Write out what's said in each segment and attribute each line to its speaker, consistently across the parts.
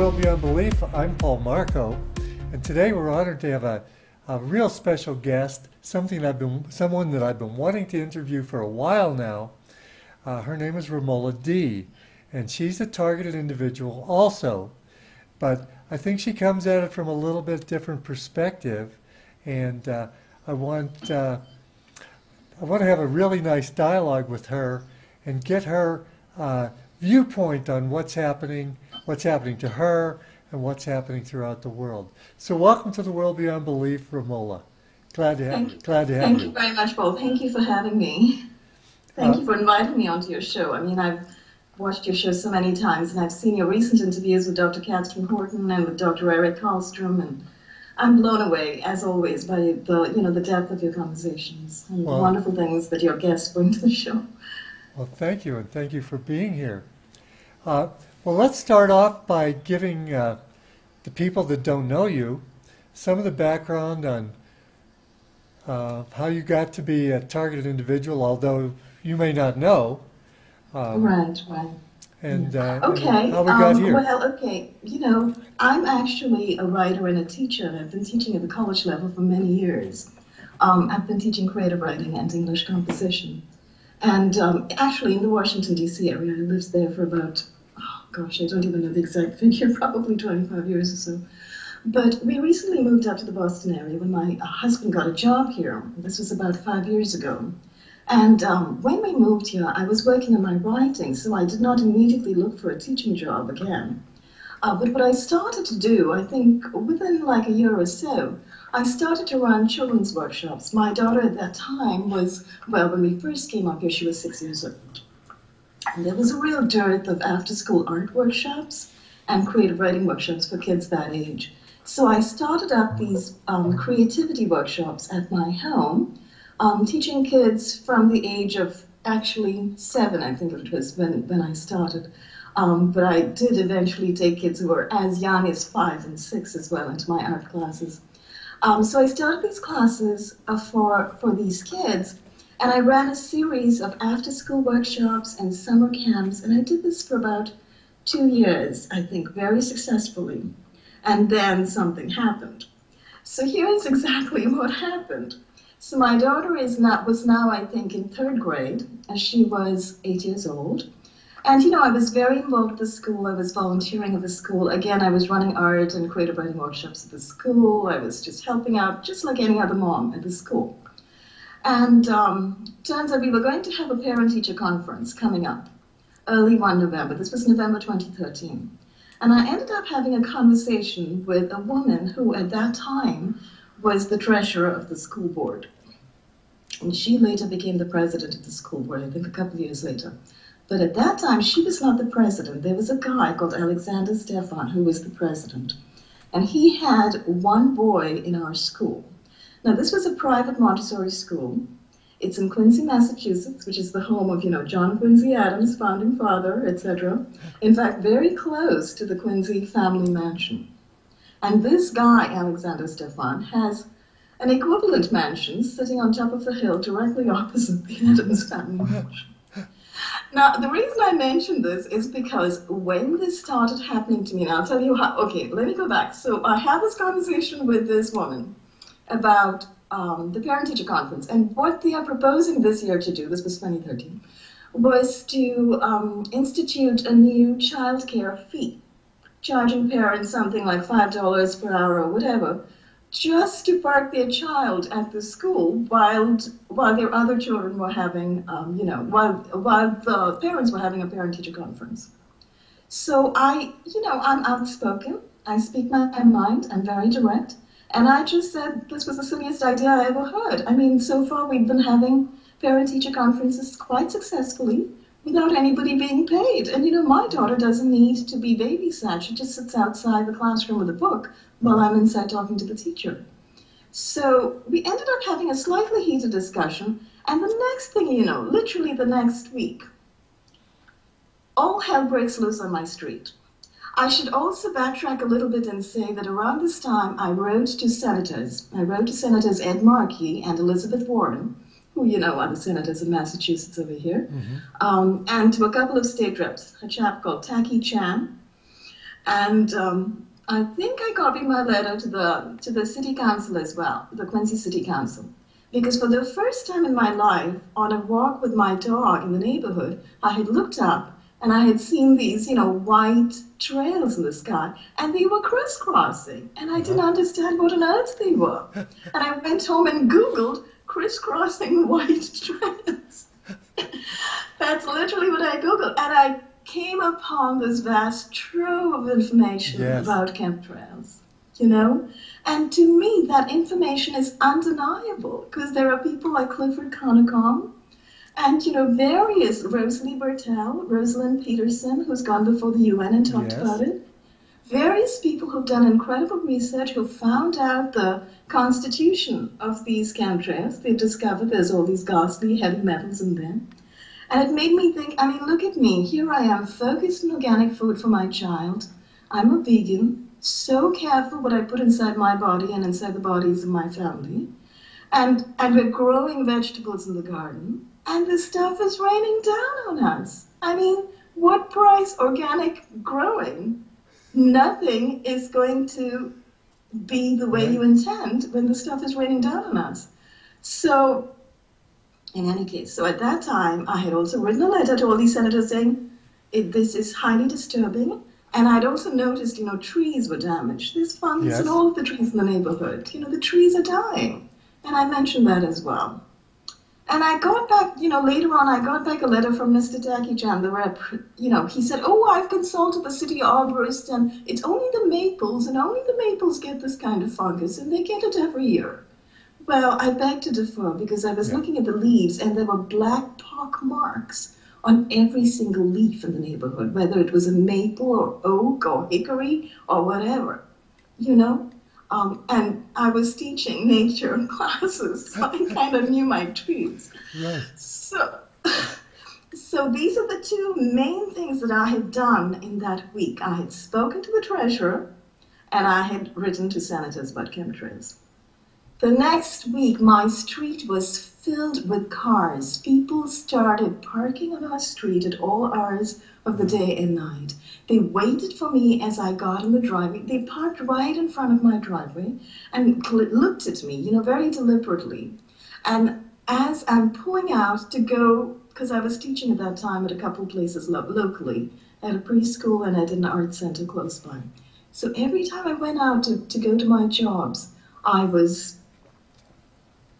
Speaker 1: World Beyond Belief. I'm Paul Marco, and today we're honored to have a, a real special guest, something I've been, someone that I've been wanting to interview for a while now. Uh, her name is Ramola D, and she's a targeted individual also, but I think she comes at it from a little bit different perspective, and uh, I want uh, I want to have a really nice dialogue with her and get her uh, viewpoint on what's happening what's happening to her, and what's happening throughout the world. So welcome to the World Beyond Belief, Ramola. Glad to have
Speaker 2: thank,
Speaker 1: you. Glad to have
Speaker 2: thank
Speaker 1: you.
Speaker 2: you very much, Paul. Thank you for having me. Thank
Speaker 1: Uh,
Speaker 2: you for inviting me onto your show. I mean, I've watched your show so many times, and I've seen your recent interviews with Dr. Katrin Horton and with Dr. Eric Karlstrom, and I'm blown away, as always, by the you know the depth of your conversations and
Speaker 1: Well-
Speaker 2: the wonderful things that your guests bring to the show.
Speaker 1: Well, thank you, and thank you for being here. Uh, well, let's start off by giving uh, the people that don't know you some of the background on uh, how you got to be a targeted individual, although you may not know, um,
Speaker 2: right, right.
Speaker 1: and, uh, and
Speaker 2: Okay.
Speaker 1: how we got
Speaker 2: um,
Speaker 1: here.
Speaker 2: Well, okay. You know, I'm actually a writer and a teacher, I've been teaching at the college level for many years. Um, I've been teaching creative writing and English composition. And um, actually, in the Washington, D.C. area, I lived there for about, gosh, I don't even know the exact figure, probably 25 years or so. But we recently moved up to the Boston area when my uh, husband got a job here. This was about five years ago. And um, when we moved here, I was working on my writing, so I did not immediately look for a teaching job again. Uh, but what I started to do, I think within like a year or so, I started to run children's workshops. My daughter at that time was, well, when we first came up here, she was six years old. And there was a real dearth of after school art workshops and creative writing workshops for kids that age. So I started up these um, creativity workshops at my home um, teaching kids from the age of actually seven, I think it was when, when I started. Um, but I did eventually take kids who were as young as five and six as well into my art classes. Um, so I started these classes uh, for, for these kids, and I ran a series of after school workshops and summer camps, and I did this for about two years, I think, very successfully. And then something happened. So here is exactly what happened. So my daughter is not was now I think in third grade, and she was eight years old. And you know, I was very involved with the school. I was volunteering at the school. Again, I was running art and creative writing workshops at the school. I was just helping out, just like any other mom at the school. And um, turns out we were going to have a parent-teacher conference coming up early one November. This was November 2013. And I ended up having a conversation with a woman who, at that time, was the treasurer of the school board. And she later became the president of the school board, I think a couple of years later. But at that time, she was not the president. There was a guy called Alexander Stefan who was the president. And he had one boy in our school. Now, this was a private Montessori school. It's in Quincy, Massachusetts, which is the home of, you know, John Quincy Adams, founding father, etc. In fact, very close to the Quincy family mansion. And this guy, Alexander Stefan, has an equivalent mansion sitting on top of the hill directly opposite the Adams family mansion. Now, the reason I mention this is because when this started happening to me, and I'll tell you how, okay, let me go back. So I had this conversation with this woman about um, the parent teacher conference, and what they are proposing this year to do, this was 2013, was to um, institute a new child care fee, charging parents something like $5 per hour or whatever, just to park their child at the school while while their other children were having, um, you know, while while the parents were having a parent-teacher conference. So I, you know, I'm outspoken. I speak my mind. I'm very direct, and I just said this was the silliest idea I ever heard. I mean, so far we've been having parent-teacher conferences quite successfully without anybody being paid. And you know, my daughter doesn't need to be babysat. She just sits outside the classroom with a book while I'm inside talking to the teacher. So we ended up having a slightly heated discussion, and the next thing you know, literally the next week, all hell breaks loose on my street. I should also backtrack a little bit and say that around this time I wrote to senators. I wrote to Senators Ed Markey and Elizabeth Warren, who you know are the senators of Massachusetts over here, um, and to a couple of state reps, a chap called Tackey Chan, And um, I think I copied my letter to the to the city council as well, the Quincy City Council. Because for the first time in my life, on a walk with my dog in the neighborhood, I had looked up and I had seen these, you know, white trails in the sky, and they were crisscrossing, and I didn't uh-huh. understand what on earth they were. And I went home and Googled crisscrossing white trails. That's literally what I Googled, and I came upon this vast trove of information
Speaker 1: Yes.
Speaker 2: about chemtrails, you know? And to me, that information is undeniable because there are people like Clifford Carnicom and, you know, various Rosalie Bertell, Rosalind Peterson, who's gone before the UN and talked
Speaker 1: Yes.
Speaker 2: about it. Various people who've done incredible research who found out the constitution of these chemtrails. They've discovered there's all these ghastly heavy metals in them. And it made me think, I mean, look at me. Here I am, focused on organic food for my child. I'm a vegan, so careful what I put inside my body and inside the bodies of my family. And, and we're growing vegetables in the garden. And the stuff is raining down on us. I mean, what price organic growing? Nothing is going to be the way you intend when the stuff is raining down on us. So in any case, so at that time, I had also written a letter to all these senators saying, it, this is highly disturbing. And I'd also noticed, you know, trees were damaged. There's fungus
Speaker 1: Yes.
Speaker 2: in all of the trees in the neighborhood. You know, the trees are dying. And I mentioned that as well. And I got back, you know, later on, I got back a letter from Mr. Tackey Chan, the rep. You know, he said, Oh, I've consulted the city arborist, and it's only the maples, and only the maples get this kind of fungus, and they get it every year. Well, I beg to differ because I was
Speaker 1: Yeah.
Speaker 2: looking at the leaves, and there were black pock marks on every single leaf in the neighborhood, whether it was a maple or oak or hickory or whatever, you know? Um, and I was teaching nature classes, so I kind of knew my trees.
Speaker 1: Right.
Speaker 2: So, so these are the two main things that I had done in that week. I had spoken to the treasurer, and I had written to senators about chemtrails. The next week, my street was filled with cars. People started parking on our street at all hours of the day and night. They waited for me as I got in the driveway. They parked right in front of my driveway and looked at me, you know, very deliberately. And as I'm pulling out to go, because I was teaching at that time at a couple places lo- locally, at a preschool and at an art center close by. So every time I went out to, to go to my jobs, I was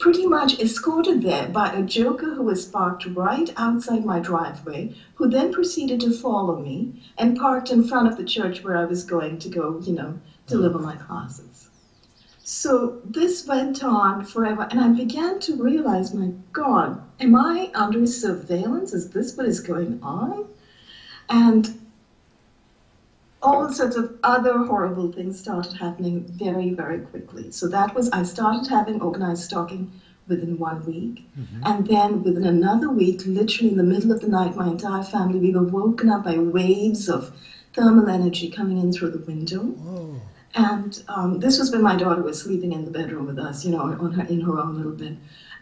Speaker 2: pretty much escorted there by a joker who was parked right outside my driveway, who then proceeded to follow me and parked in front of the church where I was going to go, you know, deliver my classes. So this went on forever, and I began to realize, my God, am I under surveillance? Is this what is going on? And all sorts of other horrible things started happening very, very quickly. So that was, I started having organized stalking within one week. And then within another week, literally in the middle of the night, my entire family, we were woken up by waves of thermal energy coming in through the window.
Speaker 1: Oh,
Speaker 2: And um, this was when my daughter was sleeping in the bedroom with us, you know, on her in her own little bed.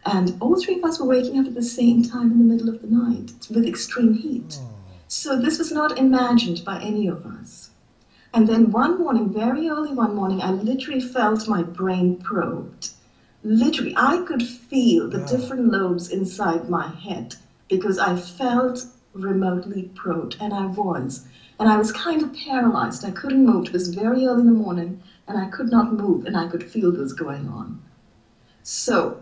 Speaker 2: And all three of us were waking up at the same time in the middle of the night with extreme heat. So this was not imagined by any of us. And then one morning, very early one morning, I literally felt my brain probed. Literally, I could feel the
Speaker 1: Wow.
Speaker 2: different lobes inside my head because I felt remotely probed, and I was. And I was kind of paralyzed. I couldn't move. It was very early in the morning, and I could not move, and I could feel this going on. So,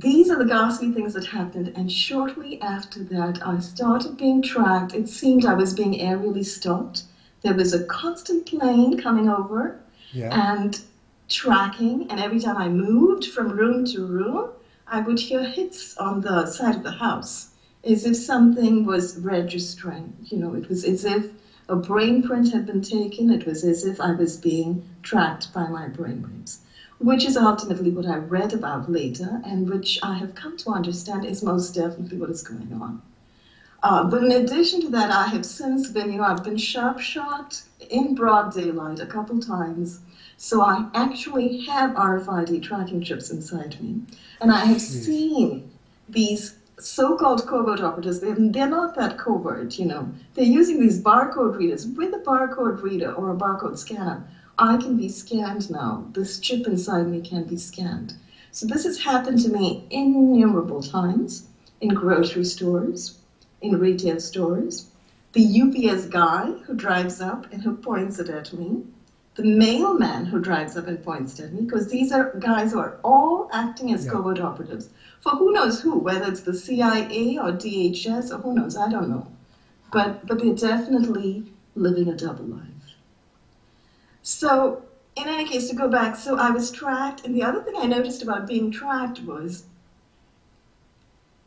Speaker 2: these are the ghastly things that happened, and shortly after that, I started being tracked. It seemed I was being aerially stalked. There was a constant plane coming over
Speaker 1: yeah.
Speaker 2: and tracking, and every time I moved from room to room, I would hear hits on the side of the house as if something was registering. You know, it was as if a brain print had been taken, it was as if I was being tracked by my brainwaves which is ultimately what I read about later and which I have come to understand is most definitely what is going on. Uh, but in addition to that, I have since been, you know, I've been sharp shot in broad daylight a couple times. So I actually have RFID tracking chips inside me. And I have seen these so-called covert operatives, they're, they're not that covert, you know. They're using these barcode readers. With a barcode reader or a barcode scanner, I can be scanned now. This chip inside me can be scanned. So this has happened to me innumerable times in grocery stores, in retail stores. The UPS guy who drives up and who points it at me. The mailman who drives up and points it at me, because these are guys who are all acting as
Speaker 1: Yeah.
Speaker 2: covert operatives for who knows who, whether it's the CIA or DHS or who knows, I don't know. But but they're definitely living a double life. So in any case, to go back, so I was tracked, and the other thing I noticed about being tracked was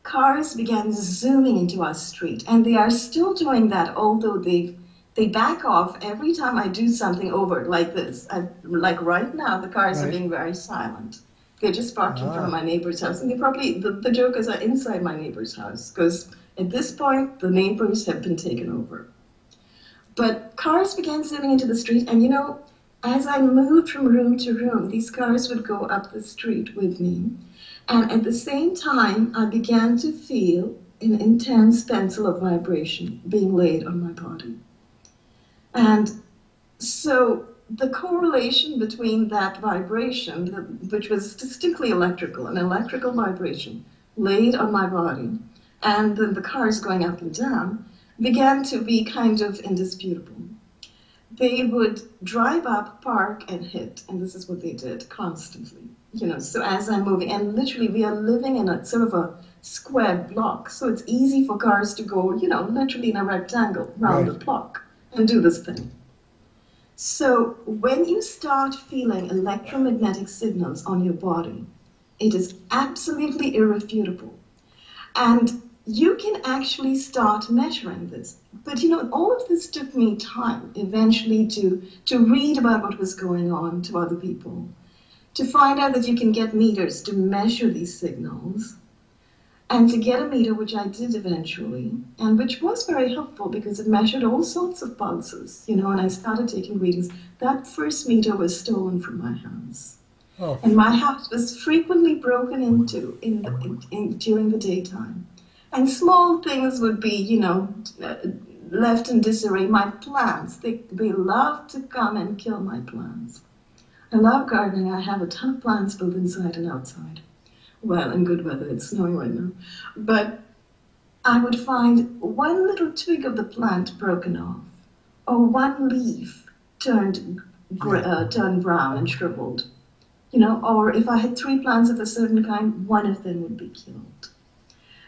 Speaker 2: cars began zooming into our street, and they are still doing that, although they they back off every time I do something overt like this. I, like right now, the cars are being very silent. They're just parked in front of
Speaker 1: Ah.
Speaker 2: my neighbor's house, and they probably the, the jokers are inside my neighbor's house because at this point the neighbors have been taken over. But cars began zooming into the street, and you know, as I moved from room to room, these cars would go up the street with me. And at the same time, I began to feel an intense pencil of vibration being laid on my body. And so the correlation between that vibration, which was distinctly electrical, an electrical vibration laid on my body, and then the cars going up and down, began to be kind of indisputable. They would drive up, park, and hit, and this is what they did constantly. You know, so as I'm moving, and literally we are living in a sort of a square block, so it's easy for cars to go, you know, literally in a rectangle round the block and do this thing. So when you start feeling electromagnetic signals on your body, it is absolutely irrefutable. And you can actually start measuring this. But you know, all of this took me time eventually to, to read about what was going on to other people, to find out that you can get meters to measure these signals, and to get a meter, which I did eventually, and which was very helpful because it measured all sorts of pulses, you know, and I started taking readings. That first meter was stolen from my house.
Speaker 1: Oh,
Speaker 2: And my house was frequently broken into in, the, in, in during the daytime. And small things would be, you know, uh, left in disarray. My plants, they, they love to come and kill my plants. I love gardening. I have a ton of plants both inside and outside. Well, in good weather, it's snowing right now. But I would find one little twig of the plant broken off, or one leaf turned, gr- uh, turned brown and shriveled you know, or if I had three plants of a certain kind, one of them would be killed.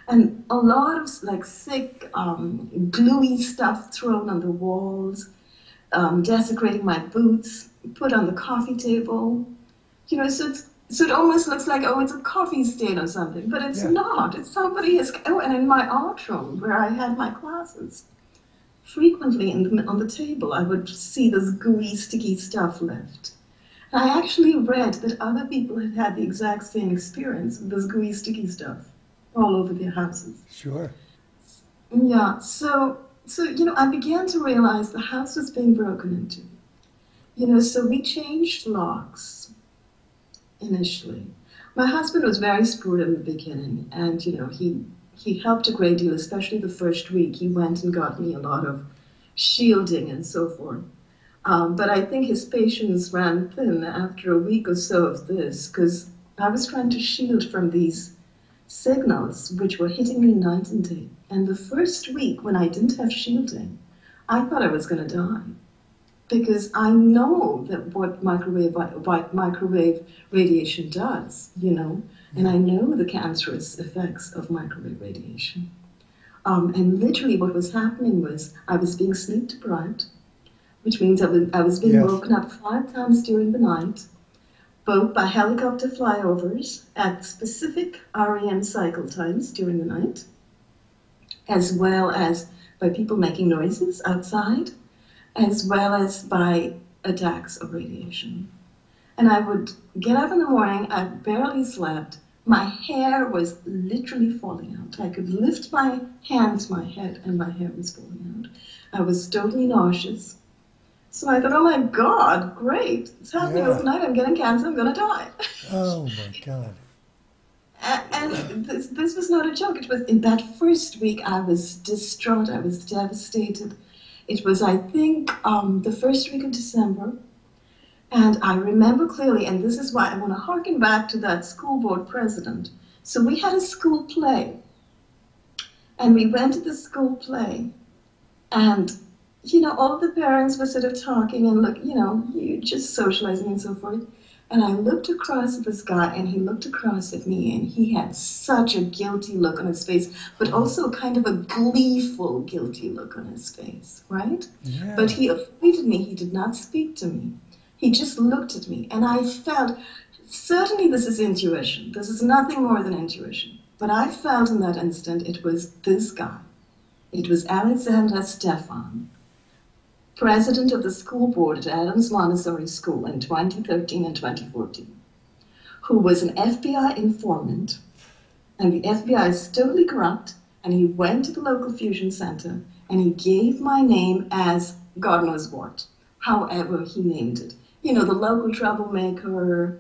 Speaker 2: And a lot of like thick, um, gluey stuff thrown on the walls, um, desecrating my boots, put on the coffee table. You know, so it's so it almost looks like oh, it's a coffee stain or something, but it's
Speaker 1: Yeah.
Speaker 2: not. It's somebody has. Oh, and in my art room where I had my classes, frequently in the, on the table I would see this gooey, sticky stuff left. I actually read that other people had had the exact same experience with this gooey, sticky stuff all over their houses.
Speaker 1: sure.
Speaker 2: Yeah, so so you know, I began to realize the house was being broken into. You know, so we changed locks initially. My husband was very sprued in the beginning, and you know, he he helped a great deal, especially the first week. He went and got me a lot of shielding and so forth. Um, but I think his patience ran thin after a week or so of this, because I was trying to shield from these signals which were hitting me night and day. And the first week when I didn't have shielding, I thought I was going to die. Because I know that what microwave, what microwave radiation does, you know, and I know the cancerous effects of microwave radiation. Um, and literally, what was happening was I was being sleep deprived, which means I was, I was being
Speaker 1: Yes.
Speaker 2: woken up five times during the night, both by helicopter flyovers at specific REM cycle times during the night, as well as by people making noises outside, as well as by attacks of radiation. And I would get up in the morning, I barely slept. My hair was literally falling out. I could lift my hands, my head and my hair was falling out. I was totally nauseous. So I thought, oh my God, great. It's happening
Speaker 1: Yeah.
Speaker 2: overnight. I'm getting cancer. I'm going to die.
Speaker 1: Oh my God.
Speaker 2: and this, this was not a joke. It was in that first week I was distraught. I was devastated. It was, I think, um, the first week of December. And I remember clearly, and this is why I want to harken back to that school board president. So we had a school play. And we went to the school play. And, you know, all the parents were sort of talking and look, you know, you just socializing and so forth. And I looked across at this guy, and he looked across at me, and he had such a guilty look on his face, but also kind of a gleeful, guilty look on his face, right?
Speaker 1: Yeah.
Speaker 2: But he avoided me. He did not speak to me. He just looked at me, and I felt certainly this is intuition. This is nothing more than intuition. But I felt in that instant it was this guy. It was Alexander Stefan president of the school board at Adams Montessori School in 2013 and 2014, who was an FBI informant, and the FBI is totally corrupt, and he went to the local fusion center and he gave my name as God knows what, however he named it. You know, the local troublemaker,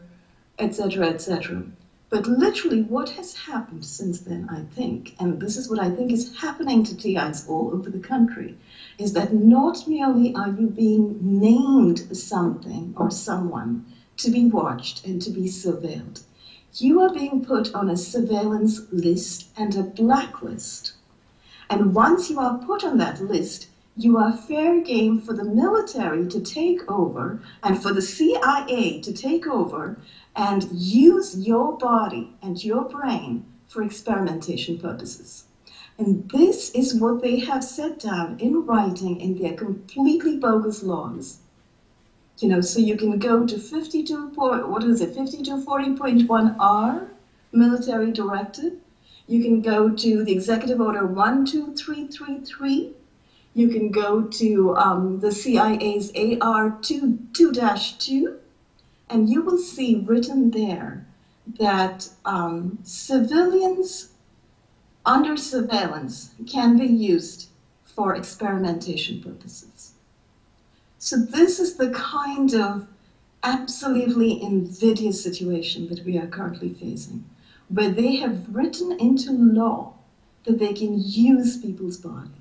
Speaker 2: etc., etc. But literally, what has happened since then, I think, and this is what I think is happening to TIs all over the country, is that not merely are you being named something or someone to be watched and to be surveilled, you are being put on a surveillance list and a blacklist. And once you are put on that list, you are fair game for the military to take over and for the CIA to take over and use your body and your brain for experimentation purposes. And this is what they have set down in writing in their completely bogus laws. You know, so you can go to 52, what is it, 5240.1R, military directive. You can go to the executive order 12333. You can go to um, the CIA's AR 2 2 and you will see written there that um, civilians under surveillance can be used for experimentation purposes. So this is the kind of absolutely invidious situation that we are currently facing, where they have written into law that they can use people's bodies,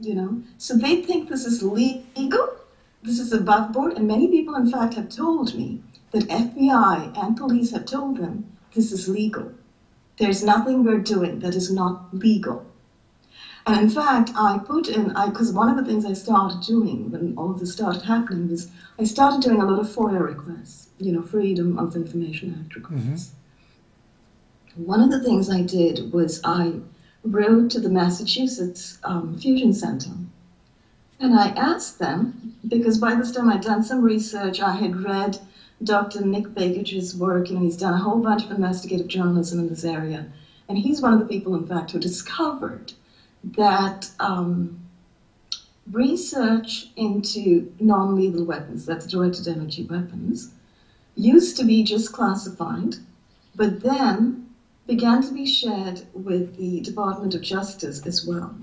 Speaker 2: you know? So they think this is legal, this is above board, and many people, in fact, have told me that FBI and police have told them this is legal. There's nothing we're doing that is not legal. And in fact, I put in, I because one of the things I started doing when all of this started happening was I started doing a lot of FOIA requests, you know, Freedom of Information Act requests. Mm-hmm. One of the things I did was I wrote to the Massachusetts um, Fusion Center. And I asked them, because by this time I'd done some research, I had read Dr. Nick Begich work. You know, he's done a whole bunch of investigative journalism in this area. And he's one of the people, in fact, who discovered that um, research into non lethal weapons, that's directed energy weapons, used to be just classified, but then began to be shared with the Department of Justice as well.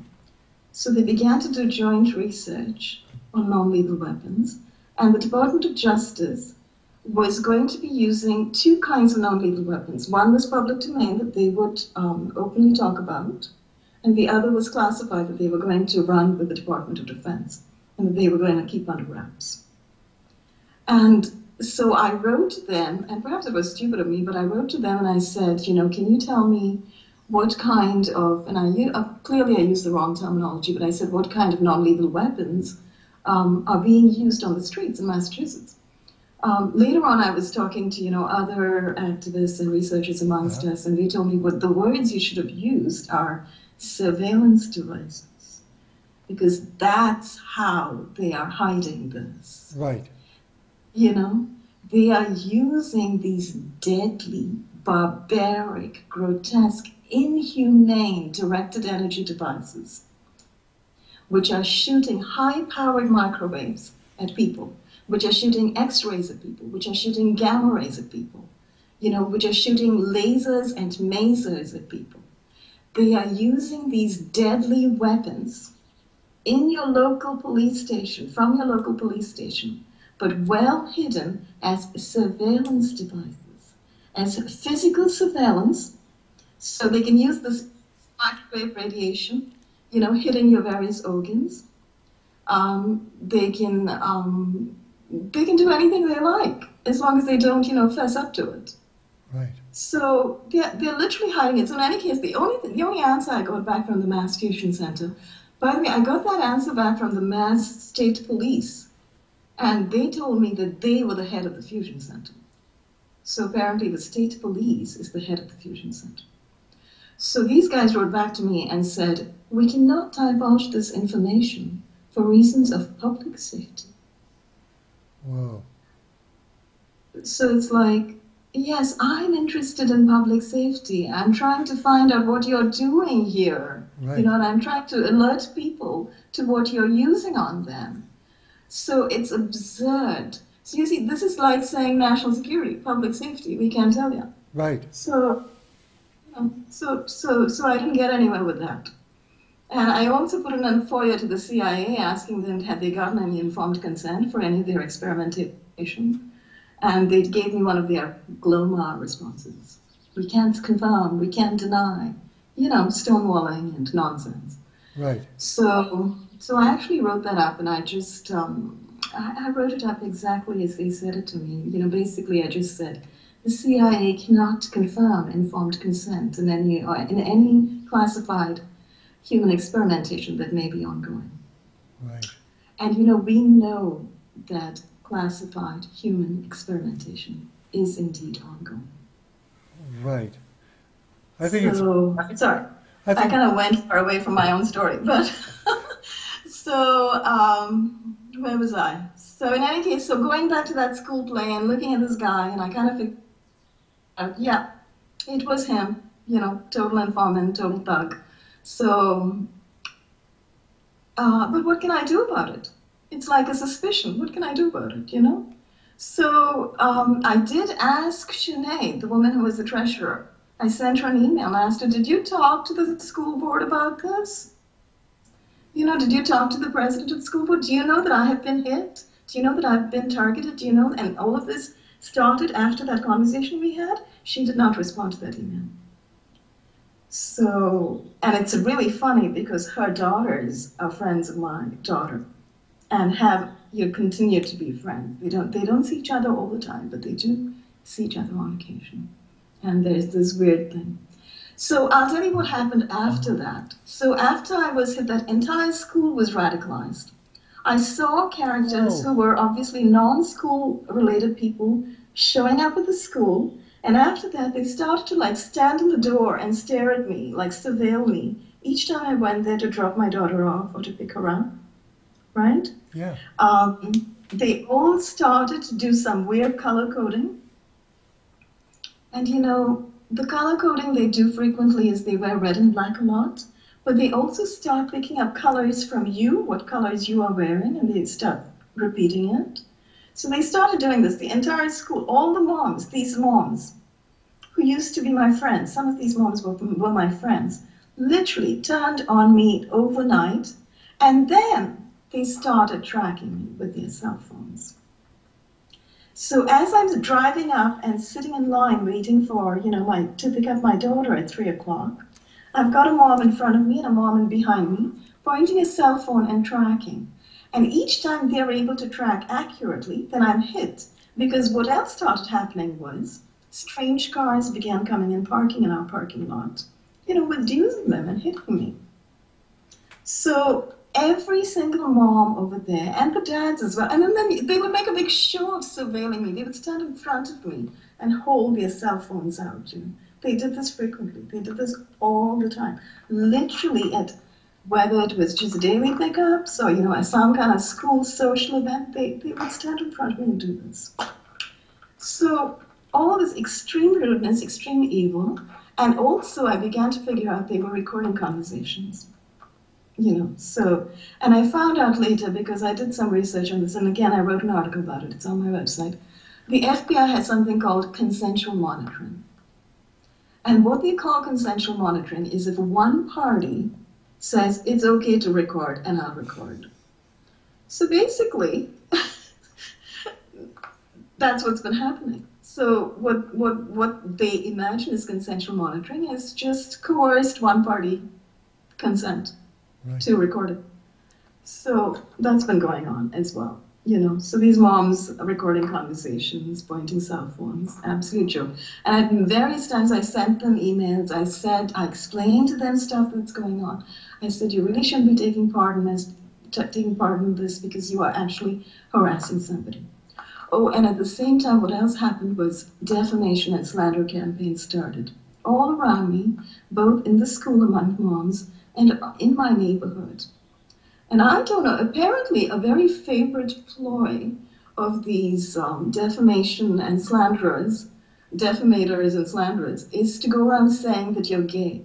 Speaker 2: So they began to do joint research on non lethal weapons, and the Department of Justice was going to be using two kinds of non-lethal weapons. One was public domain that they would um, openly talk about, and the other was classified that they were going to run with the Department of Defense and that they were going to keep under wraps. And so I wrote to them, and perhaps it was stupid of me, but I wrote to them and I said, you know, can you tell me what kind of, and I uh, clearly I used the wrong terminology, but I said, what kind of non-lethal weapons um, are being used on the streets in Massachusetts? Um, later on, I was talking to you know other activists and researchers amongst us, and they told me what the words you should have used are surveillance devices, because that's how they are hiding this.
Speaker 1: Right.
Speaker 2: You know, they are using these deadly, barbaric, grotesque, inhumane directed energy devices, which are shooting high-powered microwaves at people which are shooting X-rays at people, which are shooting gamma rays at people, you know, which are shooting lasers and masers at people. They are using these deadly weapons in your local police station, from your local police station, but well hidden as surveillance devices, as physical surveillance So they can use this microwave radiation, you know, hitting your various organs. Um, they can um, they can do anything they like as long as they don't, you know, fess up to it.
Speaker 1: Right.
Speaker 2: So they're, they're literally hiding it. So in any case, the only the only answer I got back from the Mass Fusion Center, by the way, I got that answer back from the Mass State Police, and they told me that they were the head of the Fusion Center. So apparently, the State Police is the head of the Fusion Center. So these guys wrote back to me and said, we cannot divulge this information for reasons of public safety.
Speaker 1: Wow.
Speaker 2: So it's like, yes, I'm interested in public safety. I'm trying to find out what you're doing here.
Speaker 1: Right.
Speaker 2: You know, and I'm trying to alert people to what you're using on them. So it's absurd. So you see, this is like saying national security, public safety. We can't tell you.
Speaker 1: Right.
Speaker 2: So, um, so, so, so I didn't get anywhere with that. And I also put in a FOIA to the CIA asking them had they gotten any informed consent for any of their experimentation. And they gave me one of their Glomar responses. We can't confirm, we can't deny, you know, stonewalling and nonsense.
Speaker 1: Right.
Speaker 2: So, so I actually wrote that up, and I just, um, I, I wrote it up exactly as they said it to me. You know, basically, I just said the CIA cannot confirm informed consent in any or in any classified human experimentation that may be ongoing.
Speaker 1: Right.
Speaker 2: And you know, we know that classified human experimentation is indeed ongoing.
Speaker 1: Right. I think it's.
Speaker 2: Sorry,
Speaker 1: I
Speaker 2: I kind of went far away from my own story, but so um, where was I? So in any case, so going back to that school play and looking at this guy, and I kind of out, yeah, it was him. You know, total informant, total thug. So, uh, but what can I do about it? It's like a suspicion. What can I do about it? You know. So um, I did ask Sinead, the woman who was the treasurer. I sent her an email and asked her, Did you talk to the school board about this? You know, did you talk to the president of the school board? Do you know that I have been hit? Do you know that I've been targeted? Do you know? And all of this started after that conversation we had. She did not respond to that email. So, and it's really funny because her daughters are friends of my daughter and have you continue to be friends. They don't they don't see each other all the time, but they do see each other on occasion. And there's this weird thing. So I'll tell you what happened after that. So after I was hit, that entire school was radicalized. I saw characters
Speaker 1: Oh.
Speaker 2: who were obviously non-school related people showing up at the school, and after that they started to like stand in the door and stare at me, like surveil me, each time I went there to drop my daughter off or to pick her up. Right?
Speaker 1: Yeah.
Speaker 2: Um, they all started to do some weird color coding. And you know, the color coding they do frequently is they wear red and black a lot, but they also start picking up colors from you, what colors you are wearing, and they start repeating it. So they started doing this, the entire school, all the moms, these moms, who used to be my friends, some of these moms were, were my friends, literally turned on me overnight, and then they started tracking me with their cell phones. So as I'm driving up and sitting in line waiting for, you know, my to pick up my daughter at three o'clock, I've got a mom in front of me and a mom in behind me, pointing a cell phone and tracking. And each time they're able to track accurately, then I'm hit. Because what else started happening was strange cars began coming and parking in our parking lot, you know, with dues them and hitting me. So every single mom over there, and the dads as well, and then they- would make a big show of surveilling me. They would stand in front of me and hold their cell phones out. You know. They did this frequently. They did this all the time. Literally at whether it was just a daily pickups or you know at some kind of school social event, they, they would stand in front of me and do this. So all this extreme rudeness, extreme evil, and also I began to figure out they were recording conversations you know so and i found out later because i did some research on this and again i wrote an article about it it's on my website the fbi has something called consensual monitoring. And what they call consensual monitoring is if one party says it's okay to record and i'll record. So basically that's what's been happening. So what what what they imagine is consensual monitoring is just coerced one party consent
Speaker 1: Right.
Speaker 2: to record it. So that's been going on as well. You know, so these moms recording conversations, pointing cell phones, absolute joke. And at various times I sent them emails. I said, I explained to them stuff that's going on. I said, you really shouldn't be taking part in this, taking part in this because you are actually harassing somebody. Oh, and at the same time, what else happened was defamation and slander campaigns started all around me, both in the school among moms and in my neighborhood. And I don't know, apparently, a very favorite ploy of these um, defamation and slanderers, defamators and slanderers, is to go around saying that you're gay.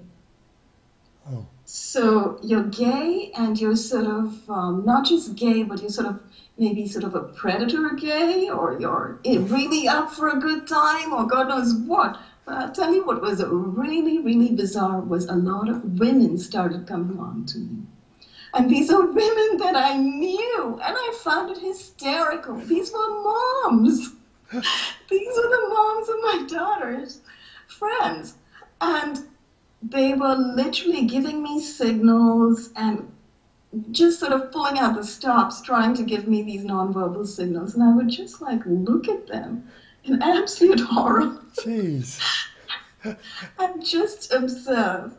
Speaker 1: Oh,
Speaker 2: So you're gay and you're sort of um, not just gay, but you're sort of maybe sort of a predator gay, or you're really up for a good time, or God knows what. But I'll tell you what was really, really bizarre was a lot of women started coming on to me. And these are women that I knew, and I found it hysterical. These were moms. These were the moms of my daughter's friends. And they were literally giving me signals and just sort of pulling out the stops, trying to give me these nonverbal signals. And I would just like look at them in absolute horror
Speaker 1: jeez.
Speaker 2: and just observe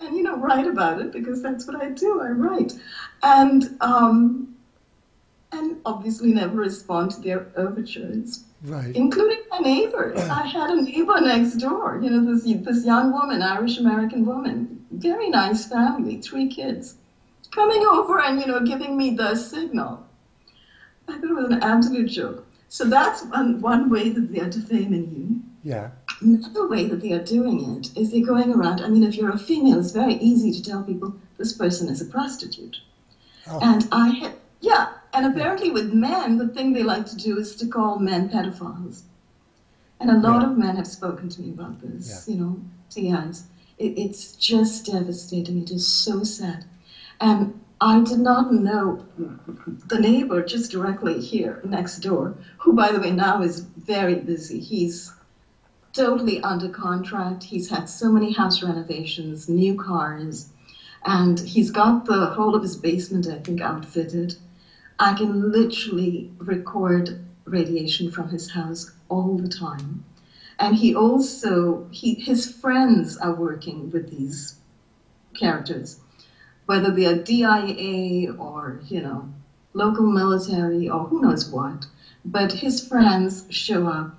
Speaker 2: and, you know, write about it because that's what I do. I write. And, um, and obviously never respond to their overtures
Speaker 1: Right.
Speaker 2: including my neighbors. I had a neighbor next door, you know, this this young woman, Irish American woman, very nice family, three kids, coming over and you know giving me the signal. I thought it was an absolute joke. So that's one, one way that they are defaming you.
Speaker 1: Yeah.
Speaker 2: Another way that they are doing it is they're going around. I mean, if you're a female, it's very easy to tell people this person is a prostitute.
Speaker 1: Oh.
Speaker 2: And I had, yeah, and apparently with men, the thing they like to do is to call men pedophiles. And a lot
Speaker 1: Yeah.
Speaker 2: of men have spoken to me about this, yeah. you know, TIs. It, it's just devastating. It is so sad. And I did not know the neighbor just directly here next door, who, by the way, now is very busy. He's totally under contract. He's had so many house renovations, new cars, and he's got the whole of his basement, I think, outfitted. I can literally record radiation from his house all the time. And he also, he, his friends are working with these characters, whether they are DIA or, you know, local military or who knows what. But his friends show up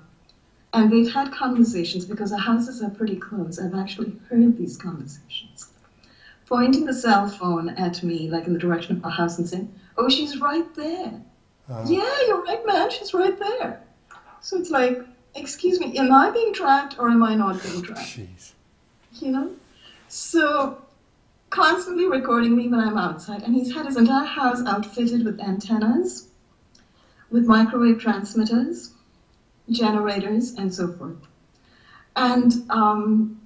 Speaker 2: and they've had conversations because our houses are pretty close. I've actually heard these conversations. Pointing the cell phone at me, like in the direction of our house, and saying, Oh, she's right there.
Speaker 1: Uh,
Speaker 2: Yeah, you're right, man. She's right there. So it's like, excuse me, am I being tracked or am I not being tracked?
Speaker 1: Jeez.
Speaker 2: You know? So constantly recording me when I'm outside. And he's had his entire house outfitted with antennas, with microwave transmitters, generators, and so forth. And um,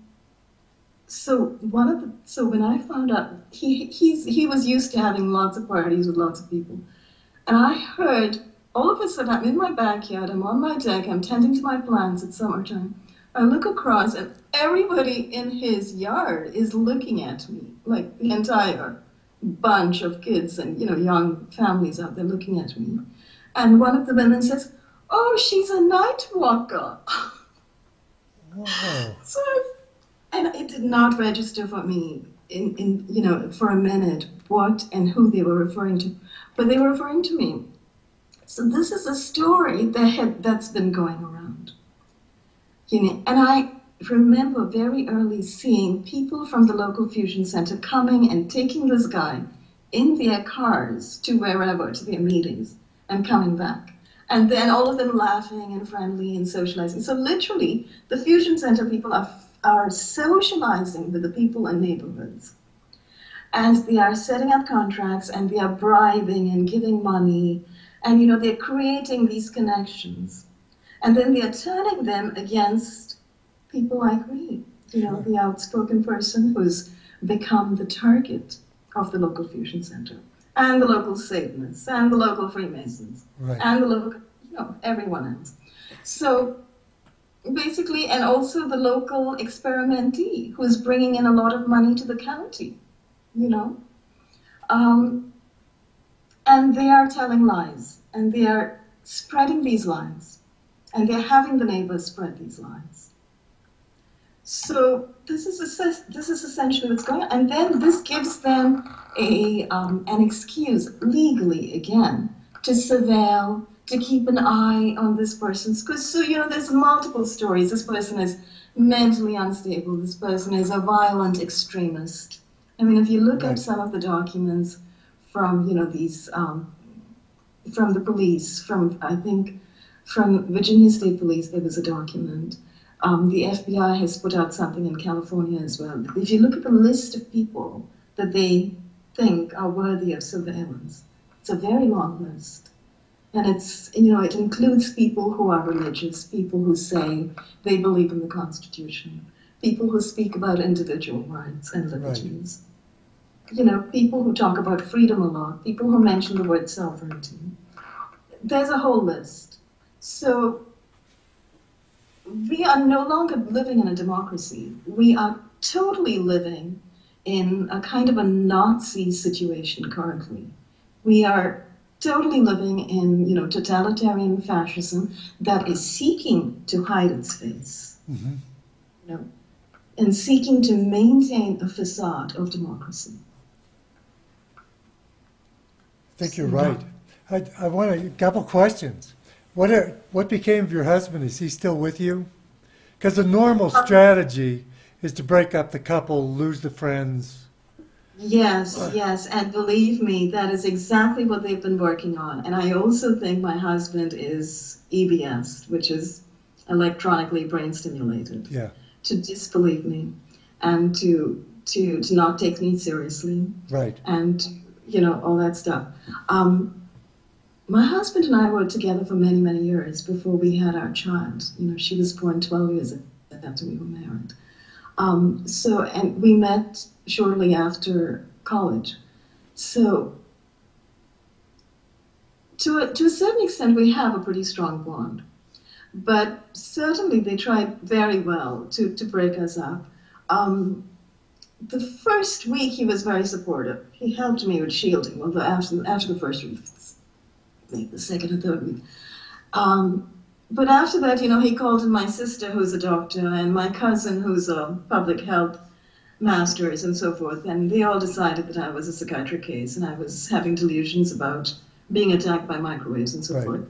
Speaker 2: so one of the so when I found out he he's he was used to having lots of parties with lots of people, and I heard all of a sudden I'm in my backyard, I'm on my deck, I'm tending to my plants. It's summertime. I look across and everybody in his yard is looking at me, like the entire bunch of kids and you know young families out there looking at me. And one of the women says, "Oh, she's a night walker."
Speaker 1: Whoa.
Speaker 2: So, and it did not register for me in, in you know for a minute what and who they were referring to, but they were referring to me. So this is a story that had that's been going around. You know, and I remember very early seeing people from the local fusion center coming and taking this guy in their cars to wherever to their meetings and coming back. And then all of them laughing and friendly and socializing. So literally, the fusion center people are are socializing with the people in neighborhoods. And they are setting up contracts and they are bribing and giving money. And you know, they're creating these connections. And then they are turning them against people like me, you know, the outspoken person who's become the target of the local fusion center and the local Satanists and the local Freemasons
Speaker 1: Right.
Speaker 2: and the local, you know, everyone else. So basically, and also the local experimentee who's bringing in a lot of money to the county, you know. Um, and they are telling lies, and they are spreading these lies, and they're having the neighbors spread these lies. So this is this is essentially what's going on, and then this gives them a um, an excuse legally again to surveil to keep an eye on this person. Because, so, you know, there's multiple stories. This person is mentally unstable. This person is a violent extremist. I mean, if you look right. at some of the documents from, you know, these, um, from the police, from, I think, from Virginia State Police, there was a document. Um, the FBI has put out something in California as well. If you look at the list of people that they think are worthy of surveillance, it's a very long list. And it's, you know, it includes people who are religious, people who say they believe in the Constitution, people who speak about individual rights and liberties. Right. You know, people who talk about freedom a lot, people who mention the word sovereignty. There's a whole list. So we are no longer living in a democracy. We are totally living in a kind of a Nazi situation currently. We are totally living in you know totalitarian fascism that is seeking to hide its face mm-hmm. you know and seeking to maintain a facade of democracy
Speaker 1: i think you're right i, I want a couple questions what are, what became of your husband is he still with you because the normal strategy is to break up the couple lose the friends
Speaker 2: Yes, yes, and believe me, that is exactly what they've been working on. And I also think my husband is EBS, which is electronically brain stimulated.
Speaker 1: Yeah.
Speaker 2: To disbelieve me and to to to not take me seriously.
Speaker 1: Right.
Speaker 2: And you know all that stuff. Um, my husband and I were together for many many years before we had our child. You know, she was born 12 years after we were married. Um, so, and we met shortly after college. So, to a, to a certain extent, we have a pretty strong bond. But certainly, they tried very well to, to break us up. Um, the first week, he was very supportive. He helped me with shielding. Well, after, after the first the second or third week. Um, but after that, you know, he called in my sister, who's a doctor, and my cousin, who's a public health master's, and so forth. And they all decided that I was a psychiatric case and I was having delusions about being attacked by microwaves and so right. forth.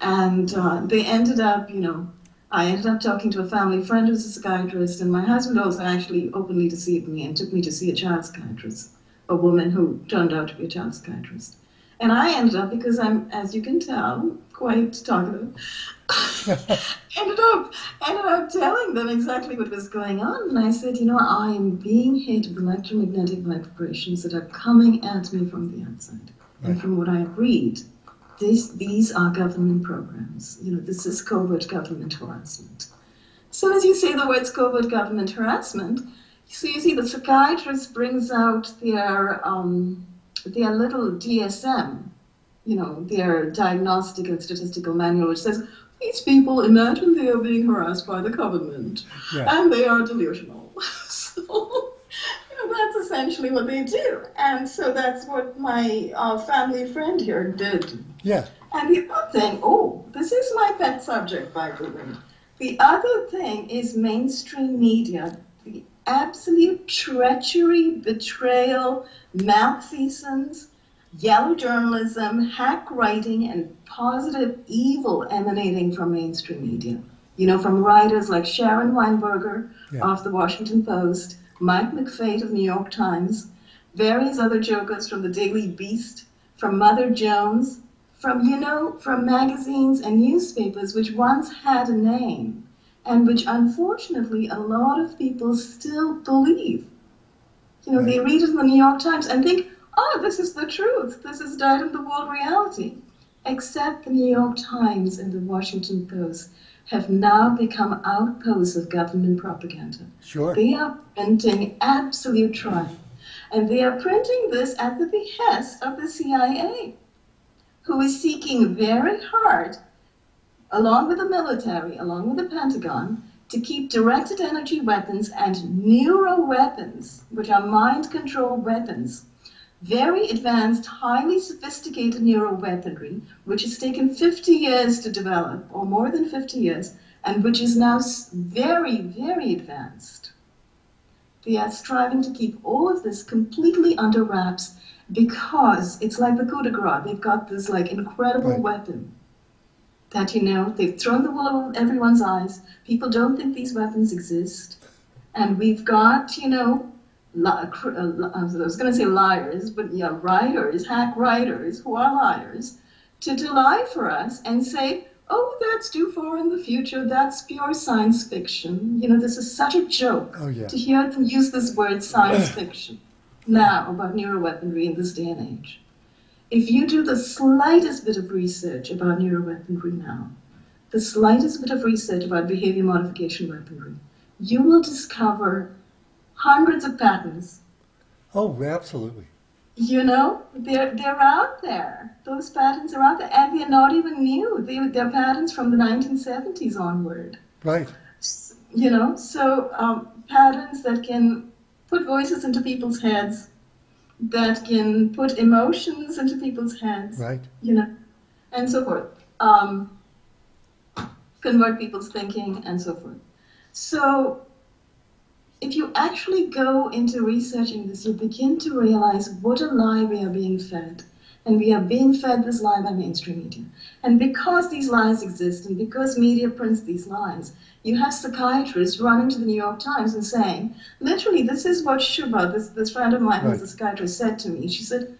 Speaker 2: And uh, they ended up, you know, I ended up talking to a family friend who's a psychiatrist, and my husband also actually openly deceived me and took me to see a child psychiatrist, a woman who turned out to be a child psychiatrist. And I ended up, because I'm, as you can tell, quite talkative, ended up ended up telling them exactly what was going on. And I said, you know, I am being hit with electromagnetic vibrations that are coming at me from the outside. Right. And from what I read, this, these are government programs. You know, this is covert government harassment. So as you say the words covert government harassment, so you see the psychiatrist brings out their um, their little DSM, you know, their diagnostic and statistical manual, which says these people imagine they are being harassed by the government, yeah. and they are delusional. so, you know, that's essentially what they do, and so that's what my uh, family friend here did.
Speaker 1: Yeah.
Speaker 2: And the other thing, oh, this is my pet subject, by the way. The other thing is mainstream media, absolute treachery, betrayal, malfeasance, yellow journalism, hack writing, and positive evil emanating from mainstream media. You know, from writers like Sharon Weinberger yeah. of the Washington Post, Mike McPhate of New York Times, various other jokers from the Daily Beast, from Mother Jones, from, you know, from magazines and newspapers which once had a name and which unfortunately a lot of people still believe. You know, right. they read it in the New York Times and think, oh, this is the truth. This is died in the world reality. Except the New York Times and the Washington Post have now become outposts of government propaganda.
Speaker 1: Sure.
Speaker 2: They are printing absolute triumph. And they are printing this at the behest of the CIA, who is seeking very hard along with the military, along with the Pentagon, to keep directed energy weapons and neuro weapons, which are mind control weapons, very advanced, highly sophisticated neuro weaponry, which has taken 50 years to develop, or more than 50 years, and which is now very, very advanced. They are striving to keep all of this completely under wraps because it's like the coup de grace. They've got this like incredible right. weapon that you know they've thrown the wool over everyone's eyes. People don't think these weapons exist, and we've got you know. Uh, I was going to say liars, but yeah, writers, hack writers who are liars, to, to lie for us and say, oh, that's too far in the future. That's pure science fiction. You know, this is such a joke
Speaker 1: oh, yeah.
Speaker 2: to hear them use this word science fiction now about neuroweaponry in this day and age. If you do the slightest bit of research about neuroweaponry now, the slightest bit of research about behavior modification weaponry, you will discover hundreds of patents.
Speaker 1: Oh, absolutely.
Speaker 2: You know, they're they're out there. Those patents are out there, and they're not even new. They they're patents from the 1970s onward.
Speaker 1: Right.
Speaker 2: You know, so um, patents that can put voices into people's heads, that can put emotions into people's heads.
Speaker 1: Right.
Speaker 2: You know, and so forth. Um, convert people's thinking and so forth. So if you actually go into researching this, you begin to realize what a lie we are being fed. And we are being fed this lie by mainstream media. And because these lies exist, and because media prints these lies, you have psychiatrists running to the New York Times and saying, literally, this is what Shubha, this, this friend of mine right. who's a psychiatrist, said to me. She said,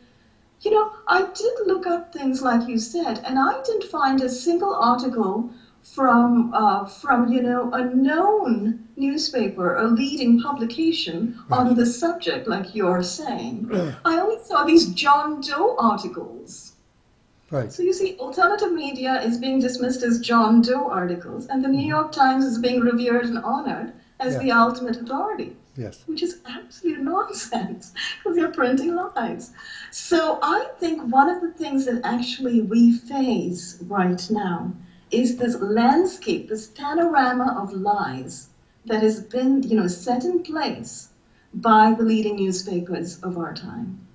Speaker 2: you know, I did look up things like you said, and I didn't find a single article from uh, from you know a known newspaper, a leading publication on the subject, like you're saying. I only saw these John Doe articles.
Speaker 1: Right.
Speaker 2: So you see, alternative media is being dismissed as John Doe articles, and the New York Times is being revered and honored as yeah. the ultimate authority.
Speaker 1: Yes.
Speaker 2: Which is absolute nonsense because they're printing lies. So I think one of the things that actually we face right now is this landscape, this panorama of lies that has been, you know, set in place by the leading newspapers of our time.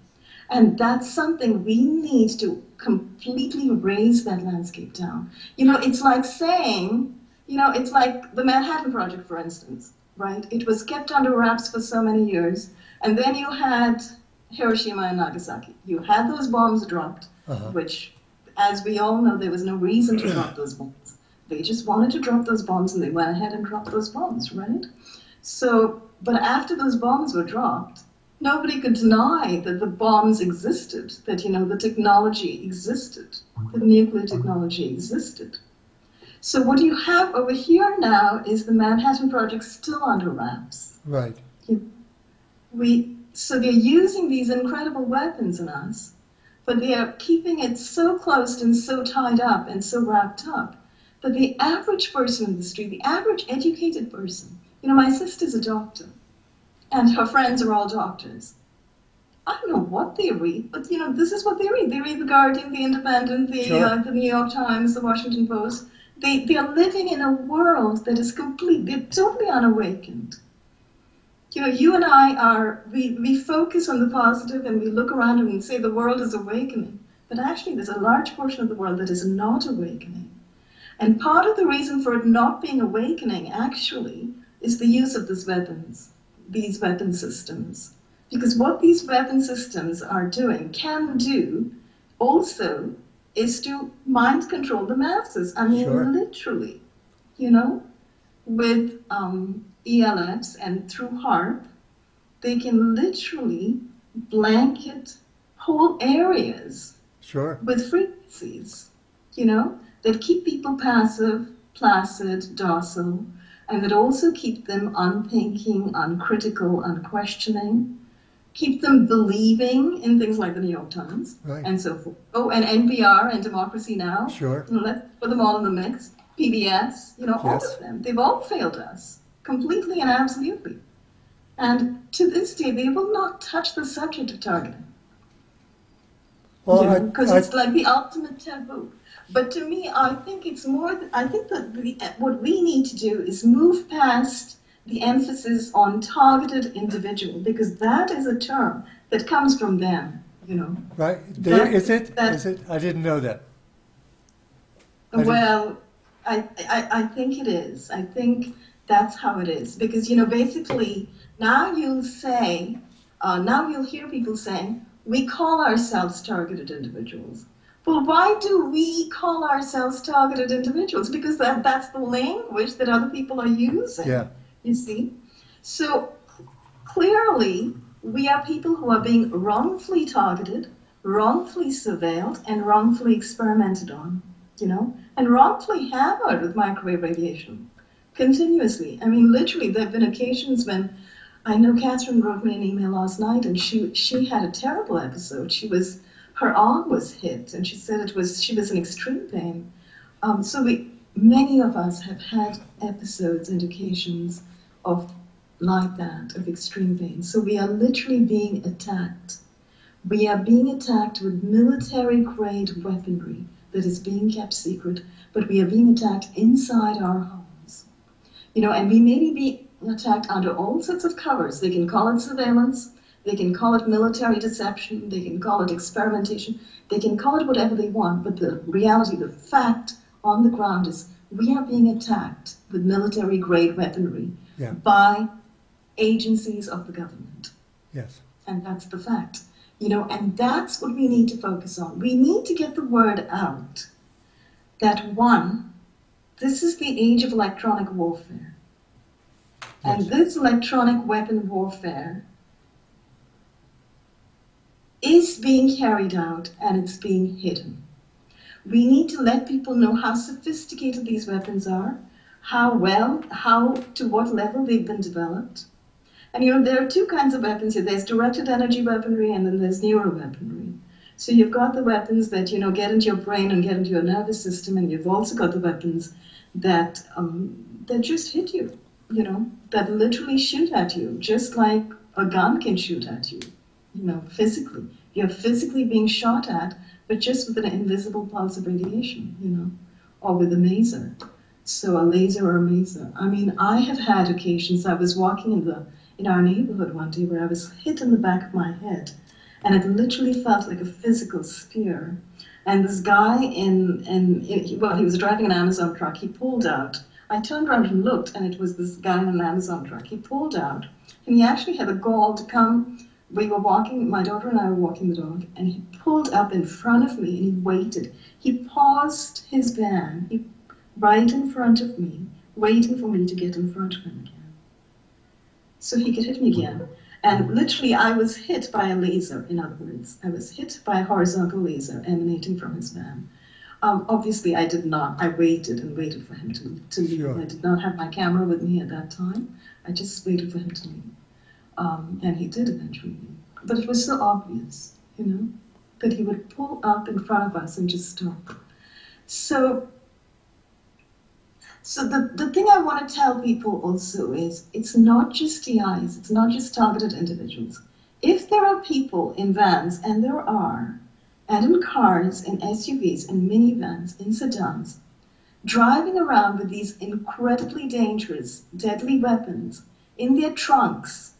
Speaker 2: And that's something we need to completely raze that landscape down. You know, it's like saying, you know, it's like the Manhattan Project, for instance, right? It was kept under wraps for so many years. And then you had Hiroshima and Nagasaki. You had those bombs dropped, uh-huh. which as we all know, there was no reason to drop those bombs. They just wanted to drop those bombs and they went ahead and dropped those bombs, right? So, but after those bombs were dropped, nobody could deny that the bombs existed, that, you know, the technology existed, the nuclear technology existed. So what you have over here now is the Manhattan Project still under wraps.
Speaker 1: Right.
Speaker 2: We, so they're using these incredible weapons in us but they are keeping it so closed and so tied up and so wrapped up that the average person in the street, the average educated person, you know, my sister's a doctor, and her friends are all doctors. I don't know what they read, but you know, this is what they read. They read the Guardian, the Independent, the sure. uh, the New York Times, the Washington Post. They they are living in a world that is complete. They're totally unawakened you know, you and I are, we, we focus on the positive and we look around and we say the world is awakening. But actually, there's a large portion of the world that is not awakening. And part of the reason for it not being awakening, actually, is the use of these weapons, these weapon systems. Because what these weapon systems are doing, can do, also, is to mind control the masses. I mean, sure. literally, you know, with um, ELFs and through HAARP, they can literally blanket whole areas
Speaker 1: sure.
Speaker 2: with frequencies, you know, that keep people passive, placid, docile, and that also keep them unthinking, uncritical, unquestioning, keep them believing in things like the New York Times
Speaker 1: right.
Speaker 2: and so forth. Oh, and NPR and Democracy Now!
Speaker 1: Sure.
Speaker 2: Let's put them all in the mix. PBS, you know, yes. all of them. They've all failed us completely and absolutely. And to this day, they will not touch the subject of targeting.
Speaker 1: Well,
Speaker 2: because it's like the ultimate taboo. But to me, I think it's more. I think that the, what we need to do is move past the emphasis on targeted individual because that is a term that comes from them. You know.
Speaker 1: Right? There,
Speaker 2: That-
Speaker 1: is it?
Speaker 2: that-
Speaker 1: Is it? I didn't know that. I
Speaker 2: Well, I, I, I think it is. I think that's how it is. Because, you know, basically, now you'll say, uh, now you'll hear people saying, we call ourselves targeted individuals. Well, why do we call ourselves targeted individuals? Because that, that's the language that other people are using.
Speaker 1: Yeah.
Speaker 2: You see? So clearly, we are people who are being wrongfully targeted, wrongfully surveilled, and wrongfully experimented on, you know, and wrongfully hammered with microwave radiation continuously. I mean, literally, there have been occasions when I know Catherine wrote me an email last night, and she she had a terrible episode. She was her arm was hit, and she said it was she was in extreme pain. Um, so we many of us have had episodes and occasions of like that of extreme pain. So we are literally being attacked. We are being attacked with military grade weaponry that is being kept secret, but we are being attacked inside our homes. You know, and we may be attacked under all sorts of covers. They can call it surveillance, they can call it military deception, they can call it experimentation, they can call it whatever they want, but the reality, the fact on the ground is we are being attacked with military grade weaponry
Speaker 1: Yeah.
Speaker 2: by agencies of the government.
Speaker 1: Yes.
Speaker 2: And that's the fact. You know, and that's what we need to focus on. We need to get the word out that one, this is the age of electronic warfare. And this electronic weapon warfare is being carried out and it's being hidden. We need to let people know how sophisticated these weapons are, how well, how, to what level they've been developed. And you know, there are two kinds of weapons here. There's directed energy weaponry and then there's neural weaponry. So you've got the weapons that, you know, get into your brain and get into your nervous system, and you've also got the weapons that um, that just hit you, you know, that literally shoot at you, just like a gun can shoot at you, you know, physically. You're physically being shot at, but just with an invisible pulse of radiation, you know, or with a maser. So a laser or a maser. I mean, I have had occasions. I was walking in the in our neighborhood one day where I was hit in the back of my head, and it literally felt like a physical spear. And this guy in in he, well, he was driving an Amazon truck. He pulled out. I turned around and looked, and it was this guy in an Amazon truck. He pulled out, and he actually had the gall to come. We were walking. My daughter and I were walking the dog, and he pulled up in front of me, and he waited. He paused his van. He right in front of me, waiting for me to get in front of him again. So he could hit me again. And literally, I was hit by a laser, in other words. I was hit by a horizontal laser emanating from his van. Um, obviously, I did not. I waited and waited for him to, to leave.
Speaker 1: Sure.
Speaker 2: I did not have my camera with me at that time. I just waited for him to leave. Um, and he did eventually leave. But it was so obvious, you know, that he would pull up in front of us and just stop. So so the, the thing I want to tell people also is it's not just TIs, it's not just targeted individuals. If there are people in vans, and there are, and in cars, in SUVs, and minivans, in sedans, driving around with these incredibly dangerous, deadly weapons in their trunks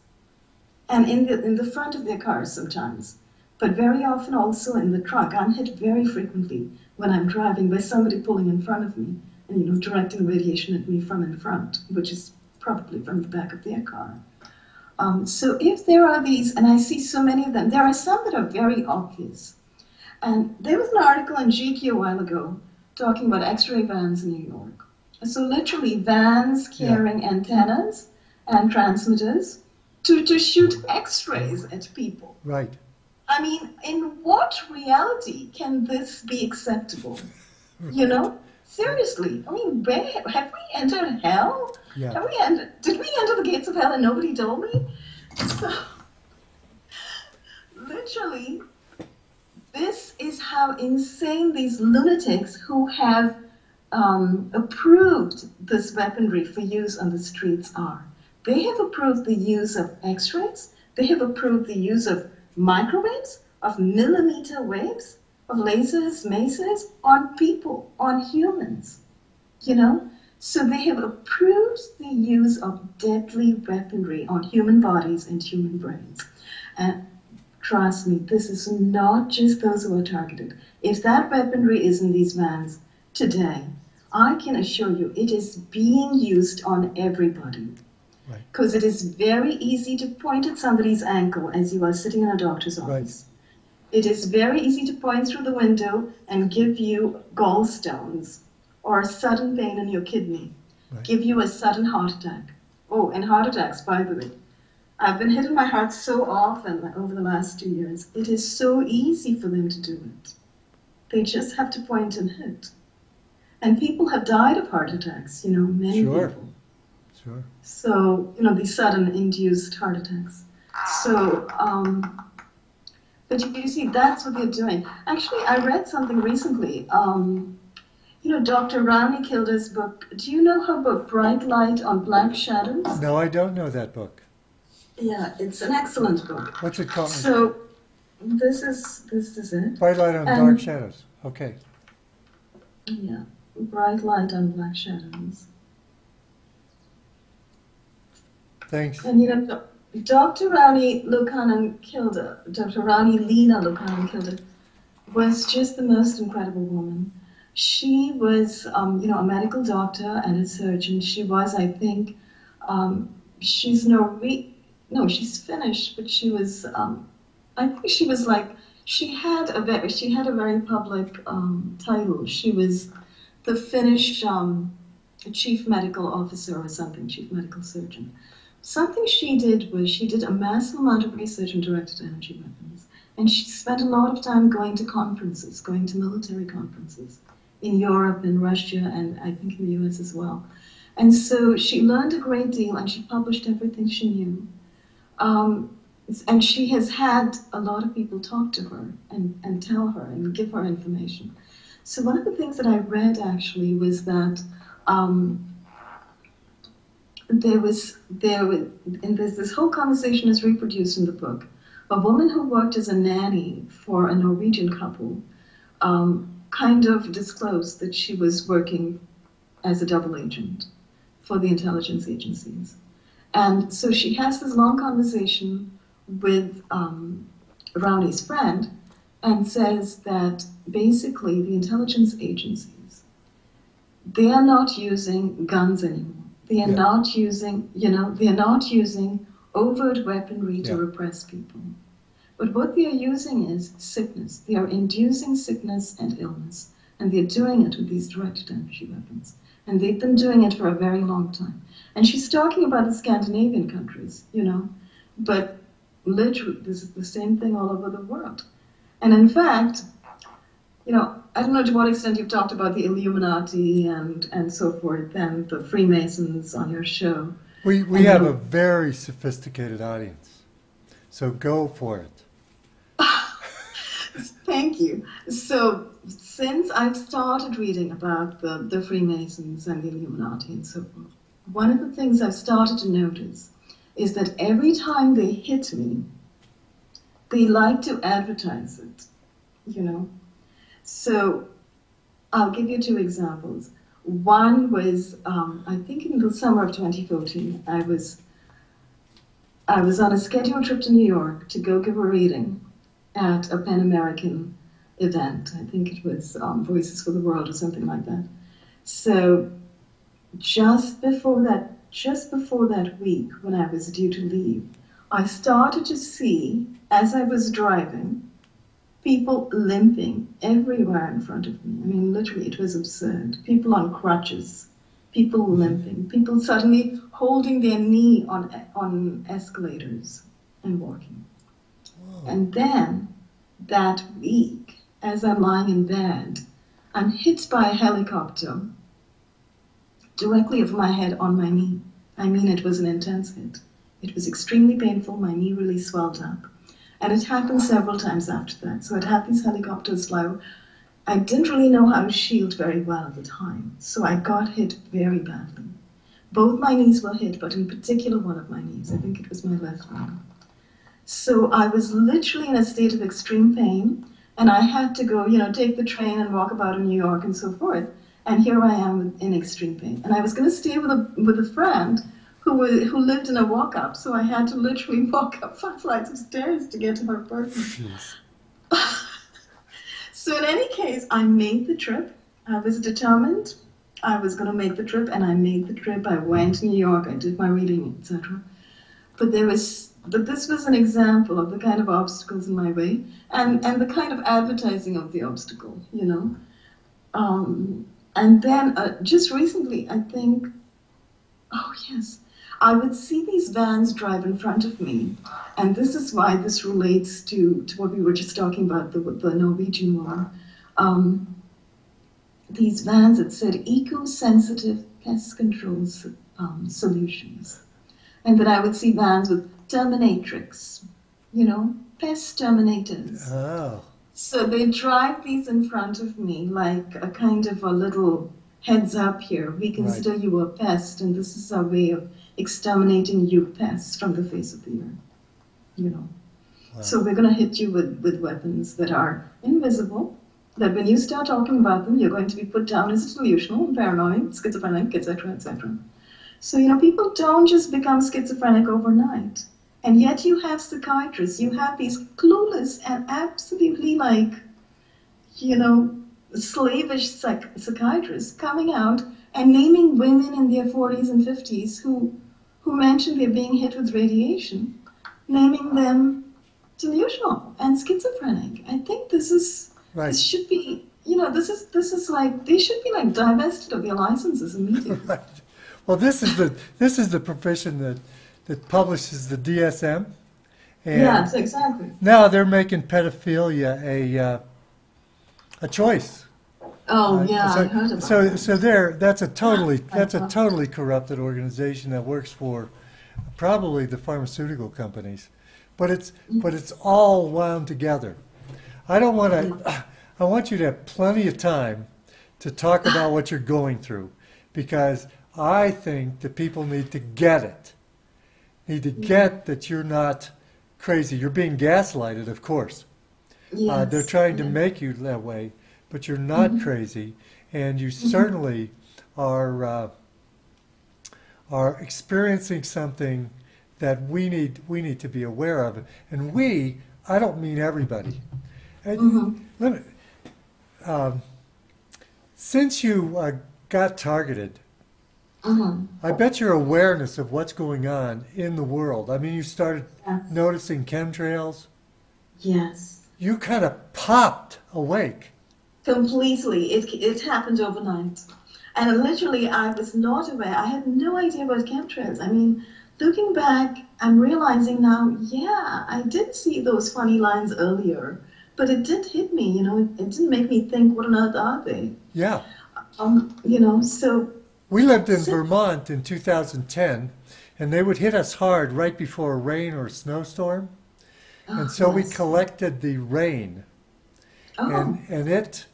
Speaker 2: and in the, in the front of their cars sometimes, but very often also in the trunk. I'm hit very frequently when I'm driving by somebody pulling in front of me and you know directing radiation at me from in front, which is probably from the back of their car. Um, so if there are these, and I see so many of them, there are some that are very obvious. And there was an article in GQ a while ago talking about X-ray vans in New York. So literally vans carrying antennas and transmitters to, to shoot X-rays at people.
Speaker 1: Right.
Speaker 2: I mean, in what reality can this be acceptable? You know, seriously. I mean, where have we entered hell?
Speaker 1: Yeah.
Speaker 2: Have we entered? Did we enter the gates of hell and nobody told me? So, literally, this is how insane these lunatics who have um, approved this weaponry for use on the streets are. They have approved the use of X-rays. They have approved the use of microwaves, of millimeter waves. Of lasers, masers on people, on humans. You know? So they have approved the use of deadly weaponry on human bodies and human brains. And trust me, this is not just those who are targeted. If that weaponry is in these vans today, I can assure you it is being used on everybody. Because right. it is very easy to point at somebody's ankle as you are sitting in a doctor's office. Right. It is very easy to point through the window and give you gallstones or sudden pain in your kidney, right. give you a sudden heart attack. Oh, and heart attacks, by the way. I've been hitting my heart so often over the last two years. It is so easy for them to do it. They just have to point and hit. And people have died of heart attacks, you know, many sure. people. Sure. So, you know, these sudden induced heart attacks. So, um, but you see, that's what they're doing. Actually, I read something recently. Um, you know, Dr. Rauni Kilde's book. Do you know her book, Bright Light on Black Shadows?
Speaker 1: No, I don't know that book.
Speaker 2: Yeah, it's an excellent book.
Speaker 1: What's it called?
Speaker 2: So, this is this is it.
Speaker 1: Bright Light on Dark Shadows. Okay.
Speaker 2: Yeah, Bright Light on Black Shadows.
Speaker 1: Thanks.
Speaker 2: And you know, Dr. Rauni Luukanen Kilde, Dr. Rauni Leena Luukanen Kilde, was just the most incredible woman she was, um, you know, a medical doctor and a surgeon. She was, I think, um, she's Norwe- no, she's Finnish, but she was, um, I think she was like, she had a very, she had a very public um, title. She was the Finnish um, chief medical officer or something, chief medical surgeon. Something she did was she did a massive amount of research on directed energy weapons. And she spent a lot of time going to conferences, going to military conferences in Europe and Russia and I think in the US as well. And so she learned a great deal and she published everything she knew. Um, and she has had a lot of people talk to her and, and tell her and give her information. So one of the things that I read actually was that um, there was there was, and there's this whole conversation is reproduced in the book. A woman who worked as a nanny for a Norwegian couple um, kind of disclosed that she was working as a double agent for the intelligence agencies. And so she has this long conversation with um, Rauni's friend and says that basically the intelligence agencies, they are not using guns anymore. They are yeah. not using, you know, they are not using overt weaponry yeah. to repress people. But what they are using is sickness. They are inducing sickness and illness. And they're doing it with these directed energy weapons. And they've been doing it for a very long time. And she's talking about the Scandinavian countries, you know, but literally, this is the same thing all over the world. And in fact, you know, I don't know to what extent you've talked about the Illuminati and, and so forth and the Freemasons on your show.
Speaker 1: We, we have a very sophisticated audience. So go for it.
Speaker 2: Thank you. So, since I've started reading about the, the Freemasons and the Illuminati and so forth, one of the things I've started to notice is that every time they hit me, they like to advertise it, you know. So, I'll give you two examples. One was, um, I think in the summer of 2014, I was I was on a scheduled trip to New York to go give a reading at a Pan American event. I think it was um, Voices for the World or something like that. So just before that, just before that week when I was due to leave, I started to see as I was driving people limping everywhere in front of me. I mean, literally, it was absurd. People on crutches, people limping, people suddenly holding their knee on on escalators and walking. And then that week, as I'm lying in bed, I'm hit by a helicopter directly over my head on my knee. I mean, it was an intense hit. It was extremely painful. My knee really swelled up. And it happened several times after that. So I'd had these helicopters fly. I didn't really know how to shield very well at the time. So I got hit very badly. Both my knees were hit, but in particular one of my knees. I think it was my left one. So I was literally in a state of extreme pain. and I had to go, you know, take the train and walk about in New York and so forth. And here I am in extreme pain. And I was going to stay with a with a friend who was, who lived in a walk up, so I had to literally walk up five flights of stairs to get to her apartment. so in any case, I made the trip. I was determined I was going to make the trip, and I made the trip. I went to New York. I did my reading, etc. But there was but this was an example of the kind of obstacles in my way and, and the kind of advertising of the obstacle, you know. Um, and then uh, just recently, I think, oh yes, I would see these vans drive in front of me. And this is why this relates to, to what we were just talking about, the, the Norwegian war. Um, these vans that said eco-sensitive pest control um, solutions. And then I would see vans with Terminix, you know, pest terminators.
Speaker 1: Oh.
Speaker 2: So they drive these in front of me like a kind of a little heads up here. We consider right. you a pest, and this is our way of exterminating you pests from the face of the earth. You know. Wow. So we're going to hit you with, with weapons that are invisible, that when you start talking about them, you're going to be put down as delusional, paranoid, schizophrenic, etc., etc. So, you know, people don't just become schizophrenic overnight. And yet you have psychiatrists, you have these clueless and absolutely like, you know, slavish psych- psychiatrists coming out and naming women in their 40s and 50s who, who mentioned they're being hit with radiation, naming them delusional and schizophrenic. I think this is, right. this should be, you know, this is, this is like, they should be like divested of their licenses immediately.
Speaker 1: Right. Well, this is the, this is the profession that, that publishes the DSM.
Speaker 2: And yes, exactly.
Speaker 1: Now they're making pedophilia a uh, a choice.
Speaker 2: Oh uh, yeah,
Speaker 1: so,
Speaker 2: I heard about
Speaker 1: so. So there, that's a totally that's a totally corrupted organization that works for probably the pharmaceutical companies, but it's but it's all wound together. I don't want to. I want you to have plenty of time to talk about what you're going through, because I think that people need to get it need to get that you're not crazy. You're being gaslighted, of course. Yes. Uh, they're trying to make you that way, but you're not mm-hmm. crazy, and you mm-hmm. certainly are uh, are experiencing something that we need we need to be aware of. And we, I don't mean everybody. Mm-hmm. Me, um, since you uh, got targeted, Mm-hmm. I bet your awareness of what's going on in the world. I mean, you started yes. noticing chemtrails.
Speaker 2: Yes.
Speaker 1: You kind of popped awake.
Speaker 2: Completely. It, it happened overnight. And literally, I was not aware. I had no idea about chemtrails. I mean, looking back, I'm realizing now, yeah, I did see those funny lines earlier, but it did hit me. You know, it, it didn't make me think, what on earth are they?
Speaker 1: Yeah.
Speaker 2: Um, you know, so
Speaker 1: we lived in Vermont in 2010, and they would hit us hard right before a rain or a snowstorm. Oh, and so we collected the rain. Oh. And, and it,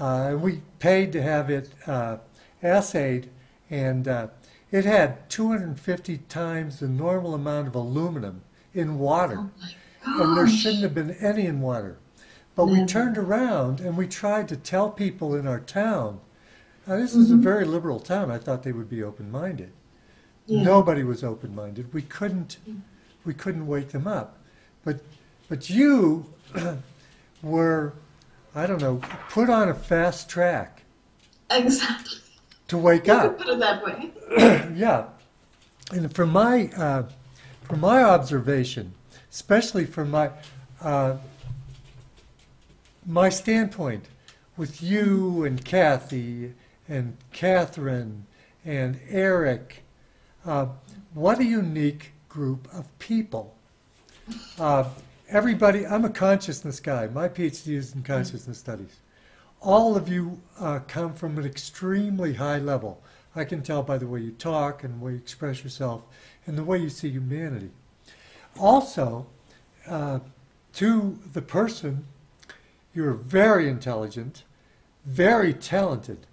Speaker 1: uh, we paid to have it uh, assayed, and uh, it had 250 times the normal amount of aluminum in water. Oh and there shouldn't have been any in water. But we turned around and we tried to tell people in our town now, this is a mm-hmm. very liberal town. I thought they would be open-minded. Yeah. Nobody was open-minded. We couldn't, we couldn't wake them up. But, but you were, I don't know, put on a fast track.
Speaker 2: Exactly.
Speaker 1: To wake
Speaker 2: you
Speaker 1: up.
Speaker 2: Put it that way.
Speaker 1: yeah, and from my, uh, from my observation, especially from my, uh, my standpoint, with you and Kathy and Catherine and Eric. Uh, what a unique group of people. Uh, everybody, I'm a consciousness guy. My PhD is in consciousness studies. All of you uh, come from an extremely high level. I can tell by the way you talk and the way you express yourself and the way you see humanity. Also, uh, to the person, you're very intelligent, very talented,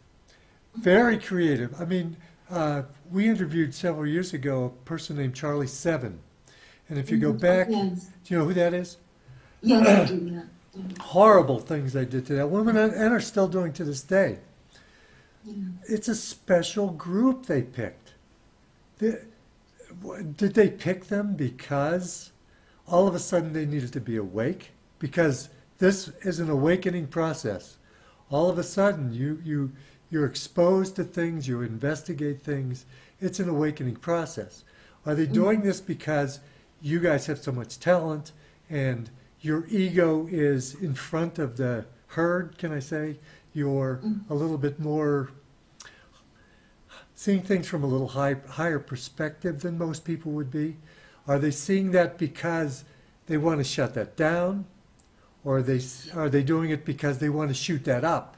Speaker 1: very creative. I mean, uh, we interviewed several years ago a person named Charlie Seven. And if you go mm-hmm. back, yes. do you know who that is?
Speaker 2: Yes, do, yeah.
Speaker 1: horrible things they did to that woman and, and are still doing to this day.
Speaker 2: Yeah.
Speaker 1: It's a special group they picked. They- did they pick them because all of a sudden they needed to be awake? Because this is an awakening process. All of a sudden you, you, you're exposed to things, you investigate things. It's an awakening process. Are they doing this because you guys have so much talent and your ego is in front of the herd, can I say? You're mm-hmm. a little bit more seeing things from a little high, higher perspective than most people would be? Are they seeing that because they want to shut that down? Or are they, are they doing it because they want to shoot that up?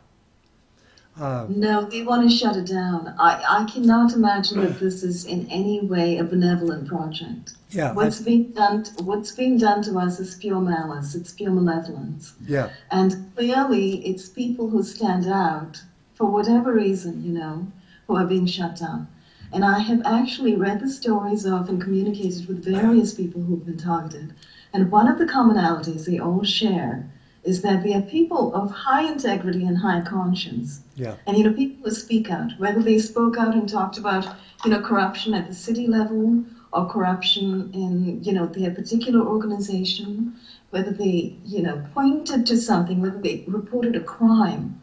Speaker 1: Um,
Speaker 2: No, they want to shut it down. I, I cannot imagine that this is in any way a benevolent project.
Speaker 1: yeah, I-
Speaker 2: What's being done, what's being done to us is pure malice. It's pure malevolence.
Speaker 1: yeah,
Speaker 2: And clearly, it's people who stand out for whatever reason, you know, who are being shut down. And I have actually read the stories of and communicated with various people who've been targeted. And one of the commonalities they all share is that they are people of high integrity and high conscience.
Speaker 1: yeah,
Speaker 2: And you know, people who speak out, whether they spoke out and talked about, you know, corruption at the city level or corruption in, you know, their particular organization, whether they, you know, pointed to something, whether they reported a crime,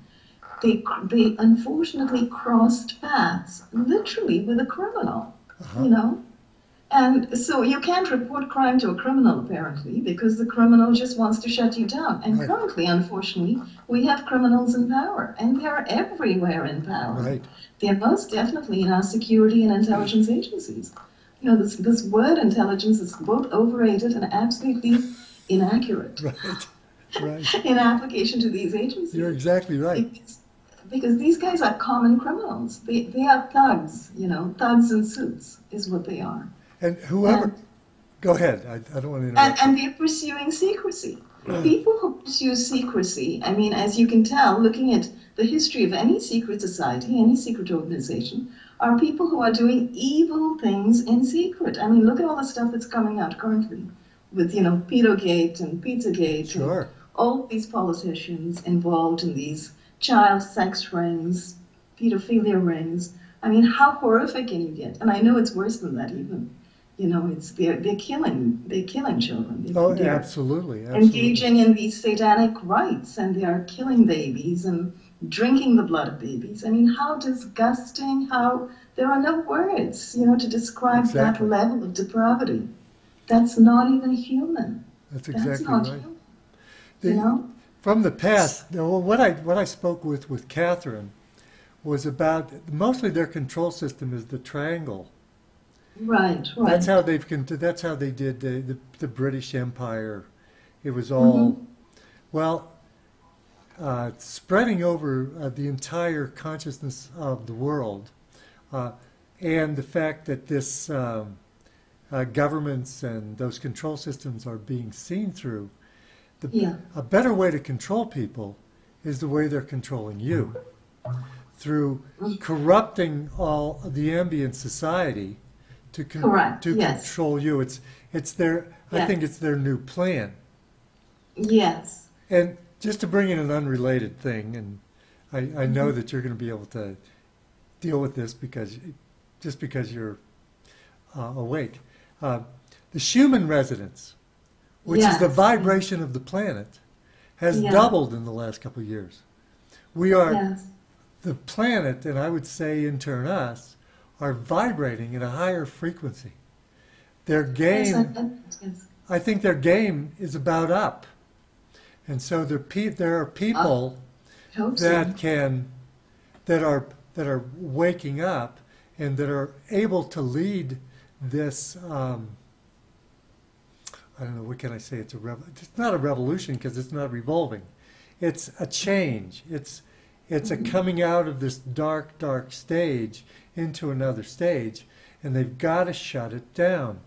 Speaker 2: they they unfortunately crossed paths, literally with a criminal, uh-huh. you know. And so you can't report crime to a criminal apparently because the criminal just wants to shut you down. And
Speaker 1: Right.
Speaker 2: currently, unfortunately, we have criminals in power, and they are everywhere in power.
Speaker 1: right,
Speaker 2: They're most definitely in our security and intelligence agencies. You know, this this word intelligence is both overrated and absolutely inaccurate
Speaker 1: right, right.
Speaker 2: in application to these agencies.
Speaker 1: You're exactly right.
Speaker 2: Because, because these guys are common criminals. They, they are thugs, you know, thugs in suits is what they are.
Speaker 1: And whoever,
Speaker 2: And-
Speaker 1: go ahead, I, I don't want to
Speaker 2: And,
Speaker 1: interrupt.
Speaker 2: and they're pursuing secrecy. People who pursue secrecy, I mean, as you can tell, looking at the history of any secret society, any secret organization, are people who are doing evil things in secret. I mean, look at all the stuff that's coming out currently with, you know, Pedogate and Pizzagate and
Speaker 1: Sure,
Speaker 2: all these politicians involved in these child sex rings, pedophilia rings. I mean, how horrific can you get? And I know it's worse than that even. You know, it's they're they're killing they're killing children. They're,
Speaker 1: oh,
Speaker 2: they're
Speaker 1: absolutely, absolutely.
Speaker 2: engaging in these satanic rites and they are killing babies and drinking the blood of babies. I mean, how disgusting! How there are no words, you know, to describe
Speaker 1: Exactly.
Speaker 2: that level of depravity. That's not even human.
Speaker 1: That's
Speaker 2: That's
Speaker 1: exactly
Speaker 2: not
Speaker 1: right.
Speaker 2: human.
Speaker 1: The-
Speaker 2: You know.
Speaker 1: From the past, you know, what I what I spoke with with Catherine was about mostly their control system is the triangle.
Speaker 2: Right, right.
Speaker 1: That's how they've that's how they did the, the, the British Empire. It was all
Speaker 2: Mm-hmm.
Speaker 1: well uh, spreading over uh, the entire consciousness of the world, uh, and the fact that this um, uh, governments and those control systems are being seen through. The,
Speaker 2: Yeah.
Speaker 1: A better way to control people is the way they're controlling you through corrupting all the ambient society to con-
Speaker 2: Correct,
Speaker 1: to
Speaker 2: yes.
Speaker 1: control you. It's it's their I think it's their new plan.
Speaker 2: Yes.
Speaker 1: And just to bring in an unrelated thing, and I, I know that you're going to be able to deal with this because just because you're uh, awake. Uh, the Schumann resonance, which is the vibration of the planet, has doubled in the last couple of years. We are
Speaker 2: Yes.
Speaker 1: the planet, and I would say in turn us, are vibrating at a higher frequency. Their game,
Speaker 2: get it, yes.
Speaker 1: I think their game is about up. And so there, pe- there are people
Speaker 2: so.
Speaker 1: that can, that are, that are waking up and that are able to lead this, um, I don't know, what can I say? It's a rev- it's not a revolution because it's not revolving. It's a change. It's, it's a coming out of this dark, dark stage into another stage, and they've got to shut it down.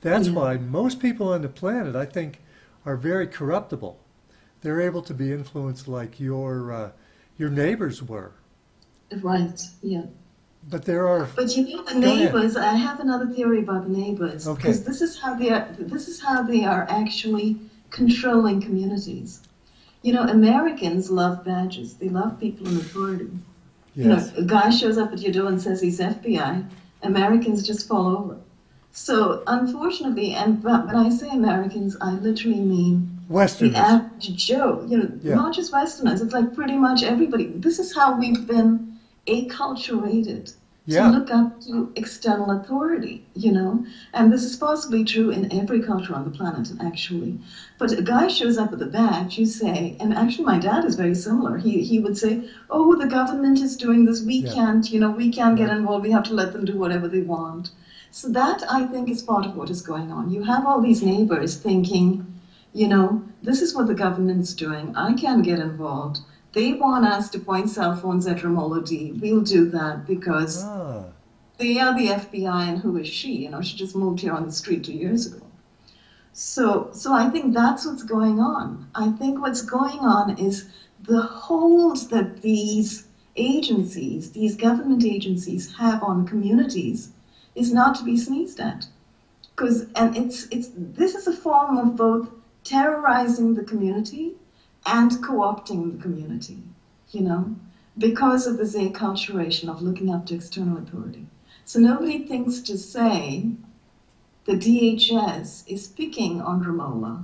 Speaker 1: That's
Speaker 2: Yeah.
Speaker 1: why most people on the planet, I think, are very corruptible. They're able to be influenced like your uh, your neighbors were.
Speaker 2: Right, yeah.
Speaker 1: But there are
Speaker 2: But you know, the neighbors. I have another theory about the neighbors
Speaker 1: Okay.
Speaker 2: because this is how they are. This is how they are actually controlling communities. You know, Americans love badges. They love people in authority. You know,
Speaker 1: Yes.
Speaker 2: a guy shows up at your door and says he's FBI. Americans just fall over. So, unfortunately, and but when I say Americans, I literally mean the
Speaker 1: Westerners.
Speaker 2: average Joe. You know,
Speaker 1: Yeah.
Speaker 2: not just Westerners. It's like pretty much everybody. This is how we've been acculturated
Speaker 1: Yeah.
Speaker 2: to look up to external authority. You know, and this is possibly true in every culture on the planet, actually. But a guy shows up with a badge, you say, and actually, my dad is very similar. He he would say, "Oh, the government is doing this. We
Speaker 1: Yeah.
Speaker 2: can't. You know, we can't get involved. We have to let them do whatever they want." So that I think is part of what is going on. You have all these neighbors thinking, you know, this is what the government's doing. I can't get involved. They want us to point cell phones at Ramola D. We'll do that because
Speaker 1: Ah,
Speaker 2: they are the FBI and who is she? You know, she just moved here on the street two years ago. So, so I think that's what's going on. I think what's going on is the hold that these agencies, these government agencies have on communities is not to be sneezed at. Because, and it's, it's, this is a form of both terrorizing the community and co-opting the community, you know, because of this acculturation of looking up to external authority. So nobody thinks to say the DHS is picking on Ramola.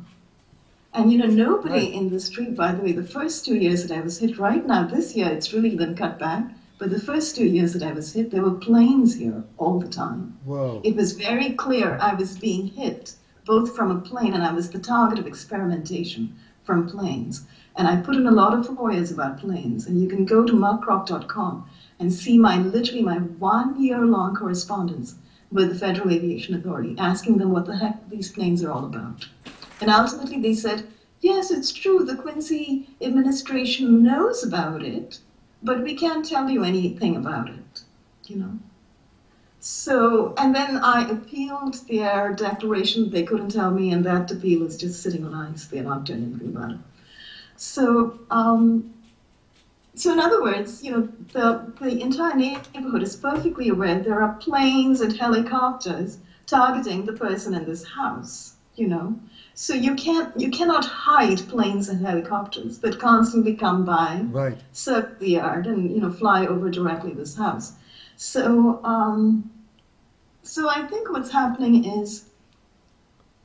Speaker 2: And you know, nobody
Speaker 1: Right.
Speaker 2: in the street, by the way, the first two years that I was hit, right now, this year it's really been cut back, but the first two years that I was hit, there were planes here all the time.
Speaker 1: whoa.
Speaker 2: It was very clear I was being hit, both from a plane and I was the target of experimentation from planes. And I put in a lot of FOIAs about planes, and you can go to markcroft.com and see my literally my one year long correspondence with the Federal Aviation Authority, asking them what the heck these planes are all about. And ultimately they said, yes, it's true, the Quincy administration knows about it, but we can't tell you anything about it, you know. So, and then I appealed their declaration. They couldn't tell me, and that appeal is just sitting on ice. They're not doing anything about it. So, um, so in other words, you know, the the entire neighborhood is perfectly aware there are planes and helicopters targeting the person in this house. You know, so you can't you cannot hide planes and helicopters that constantly come by
Speaker 1: Right.
Speaker 2: circle the yard and you know fly over directly this house. So um, so I think what's happening is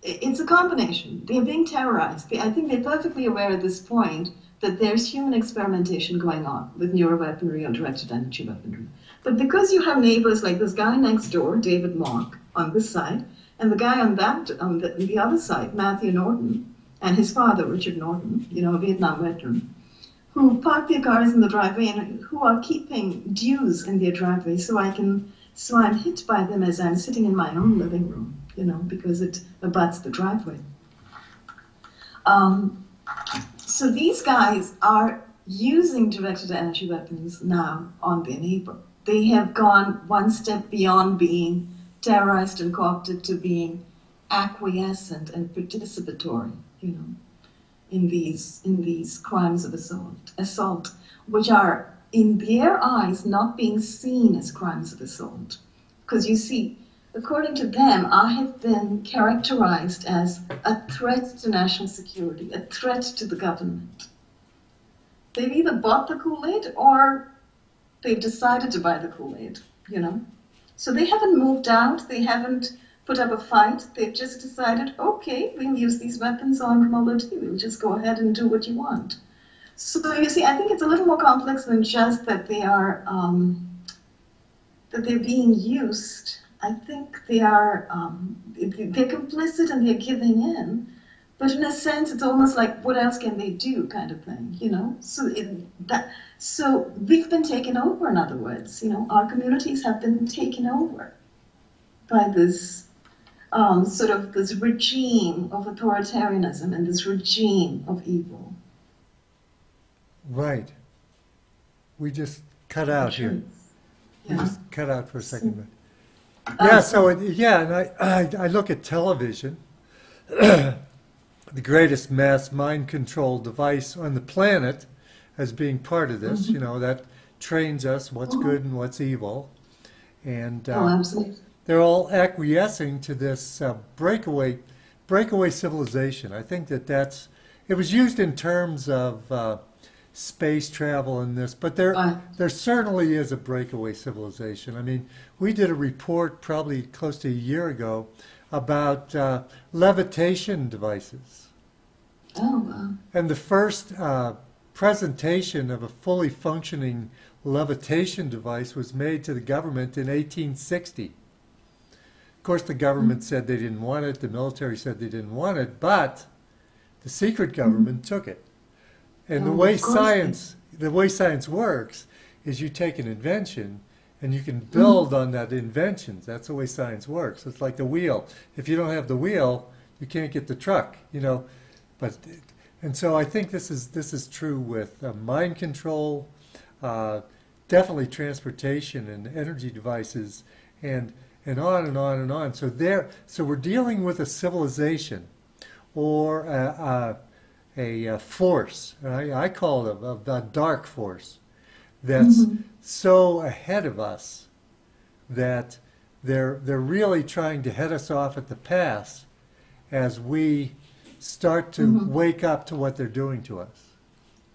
Speaker 2: it's a combination. They're being terrorized. I think they're perfectly aware at this point that there's human experimentation going on with neuroweaponry or directed energy weaponry. But because you have neighbors like this guy next door, David Mark, on this side, and the guy on that on the, the other side, Matthew Norton, and his father, Richard Norton, you know, a Vietnam veteran, who park their cars in the driveway and who are keeping DEWs in their driveway so I can so I'm hit by them as I'm sitting in my own living room, you know, because it abuts the driveway. Um, so these guys are using directed energy weapons now on their neighbor. They have gone one step beyond being terrorized and co-opted to being acquiescent and participatory, you know in these in these crimes of assault assault which are in their eyes not being seen as crimes of assault. Because you see according to them i have been characterized as a threat to national security a threat to the government. They've either bought the kool-aid or they've decided to buy the kool-aid you know? So they haven't moved out they haven't put up a fight. They've just decided, okay, we'll use these weapons on Molody. We'll just go ahead and do what you want. So you see, I think it's a little more complex than just that they are um, that they're being used. I think they are um, they're complicit and they're giving in. But in a sense, it's almost like what else can they do, kind of thing, you know. So it, that so we've been taken over. In other words, you know, our communities have been taken over by this um, sort of this regime of authoritarianism and this regime of evil.
Speaker 1: Right. We just cut out here. We just cut out for a second. But
Speaker 2: Uh,
Speaker 1: yeah, so it, yeah, and I, I, I look at television, the greatest mass mind control device on the planet, as being part of this.
Speaker 2: Mm-hmm.
Speaker 1: You know that trains us what's good and what's evil, and
Speaker 2: Oh,
Speaker 1: uh,
Speaker 2: absolutely.
Speaker 1: They're all acquiescing to this uh, breakaway breakaway civilization. I think that that's it was used in terms of uh, space travel and this, but there
Speaker 2: Right.
Speaker 1: there certainly is a breakaway civilization. I mean, we did a report probably close to a year ago about uh, levitation devices,
Speaker 2: Oh, wow.
Speaker 1: and the first uh, presentation of a fully functioning levitation device was made to the government in 1860. Of course, the government said they didn't want it, the military said they didn't want it, but the secret government took it. And the
Speaker 2: Oh,
Speaker 1: way science, the way science works is you take an invention and you can build on that invention. That's the way science works. It's like the wheel. If you don't have the wheel, you can't get the truck, you know. But and so I think this is this is true with uh, mind control, uh, definitely transportation and energy devices, and and on and on and on. So there, so we're dealing with a civilization, or a, a, a, uh force. I, I call it a, a dark force that's
Speaker 2: Mhm.
Speaker 1: so ahead of us that they're they're really trying to head us off at the pass as we start to
Speaker 2: Mhm.
Speaker 1: wake up to what they're doing to us.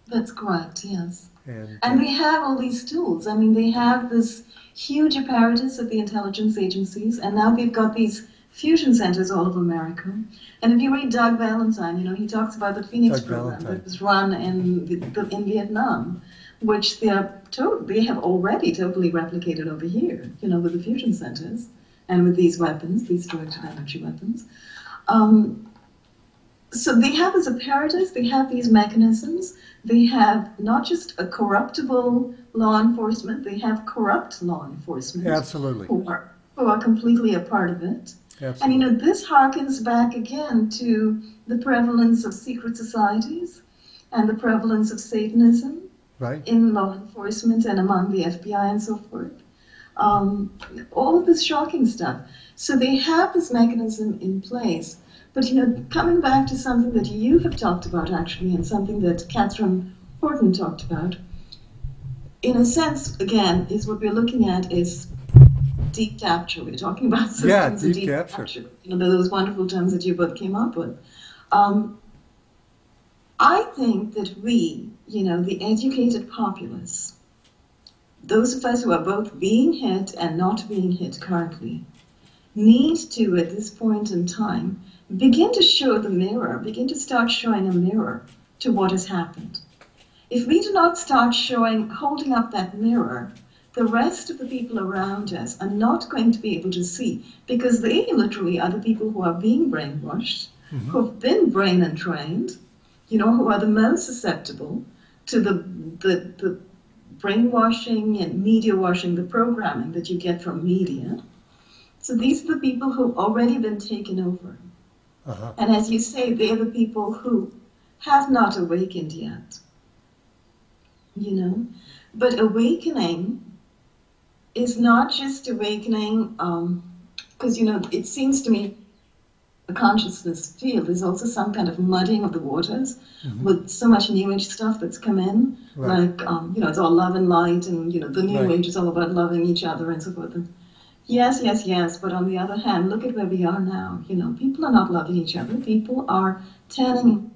Speaker 2: That's correct, yes.
Speaker 1: And,
Speaker 2: And they have all these tools. I mean, they have this huge apparatus of the intelligence agencies, and now they've got these fusion centers all over America. And if you read Doug Valentine, you know, he talks about the Phoenix
Speaker 1: Doug
Speaker 2: program
Speaker 1: Valentine.
Speaker 2: that was run in, the, in Vietnam, which they, are to- they have already totally replicated over here, you know, with the fusion centers and with these weapons, these directed energy weapons. Um, so they have this apparatus, they have these mechanisms, they have not just a corruptible law enforcement, they have corrupt law enforcement
Speaker 1: absolutely,
Speaker 2: who are, who are completely a part of it. And you know, this harkens back again to the prevalence of secret societies and the prevalence of Satanism
Speaker 1: right?
Speaker 2: in law enforcement and among the FBI and so forth. Um, all of this shocking stuff. So they have this mechanism in place. But you know, coming back to something that you have talked about actually, and something that Katherine Horton talked about, in a sense, again, is what we're looking at is deep capture. We're talking about systems
Speaker 1: Yeah,
Speaker 2: of
Speaker 1: deep
Speaker 2: deep
Speaker 1: capture.
Speaker 2: capture. You know, those wonderful terms that you both came up with. Um, I think that we, you know, the educated populace, those of us who are both being hit and not being hit currently, need to, at this point in time, begin to show the mirror, begin to start showing a mirror to what has happened. If we do not start showing, holding up that mirror, the rest of the people around us are not going to be able to see because they literally are the people who are being brainwashed, mm-hmm. who have been brain entrained, you know, who are the most susceptible to the, the, the brainwashing and media washing, the programming that you get from media. So these are the people who've already been taken over.
Speaker 1: Uh-huh.
Speaker 2: And as you say, they're the people who have not awakened yet. You know? But awakening is not just awakening, because, you know, it seems to me a consciousness field is also some kind of muddying of the waters
Speaker 1: Mhm.
Speaker 2: with so much new age stuff that's come in.
Speaker 1: Right.
Speaker 2: Like, um, you know, it's all love and light, and, you know, the new
Speaker 1: Right.
Speaker 2: age is all about loving each other and so forth. And yes, yes, yes, but on the other hand, look at where we are now. You know, people are not loving each other, people are turning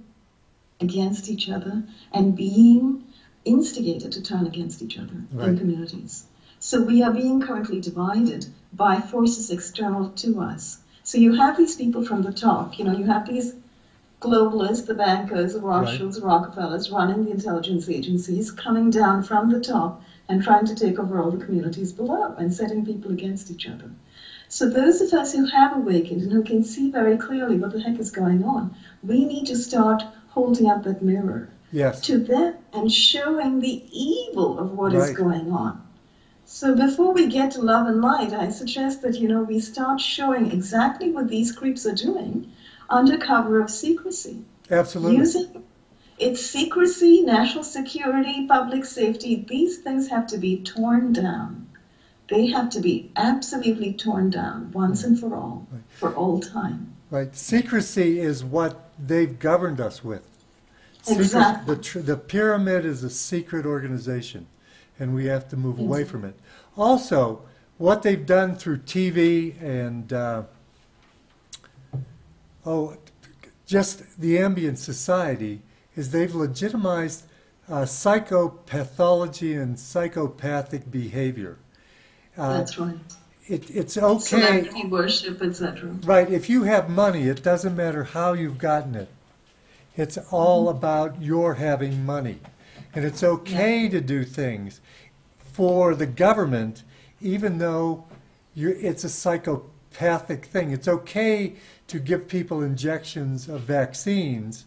Speaker 2: against each other and being instigated to turn against each other in communities. So we are being currently divided by forces external to us. So you have these people from the top, you know, you have these globalists, the bankers, the Rothschilds, the Rockefellers running the intelligence agencies coming down from the top and trying to take over all the communities below and setting people against each other. So those of us who have awakened and who can see very clearly what the heck is going on, we need to start holding up that mirror
Speaker 1: Yes.
Speaker 2: to them and showing the evil of what is
Speaker 1: Right.
Speaker 2: going on. So before we get to love and light, I suggest that you know we start showing exactly what these creeps are doing under cover of secrecy.
Speaker 1: Absolutely.
Speaker 2: Using it's secrecy, national security, public safety, these things have to be torn down. They have to be absolutely torn down once and for all,
Speaker 1: Right.
Speaker 2: for all time.
Speaker 1: Right. Secrecy is what they've governed us with. Secret-
Speaker 2: Exactly.
Speaker 1: The, tr- the pyramid is a secret organization, and we have to move away from it. Also, what they've done through TV and uh, oh, just the ambient society is they've legitimized uh, psychopathology and psychopathic behavior.
Speaker 2: Uh, That's right.
Speaker 1: It, it's okay.
Speaker 2: Celebrity worship, etc.
Speaker 1: Right. If you have money, it doesn't matter how you've gotten it. It's all mm-hmm. about your having money. And it's okay yeah. to do things for the government, even though it's a psychopathic thing. It's okay to give people injections of vaccines,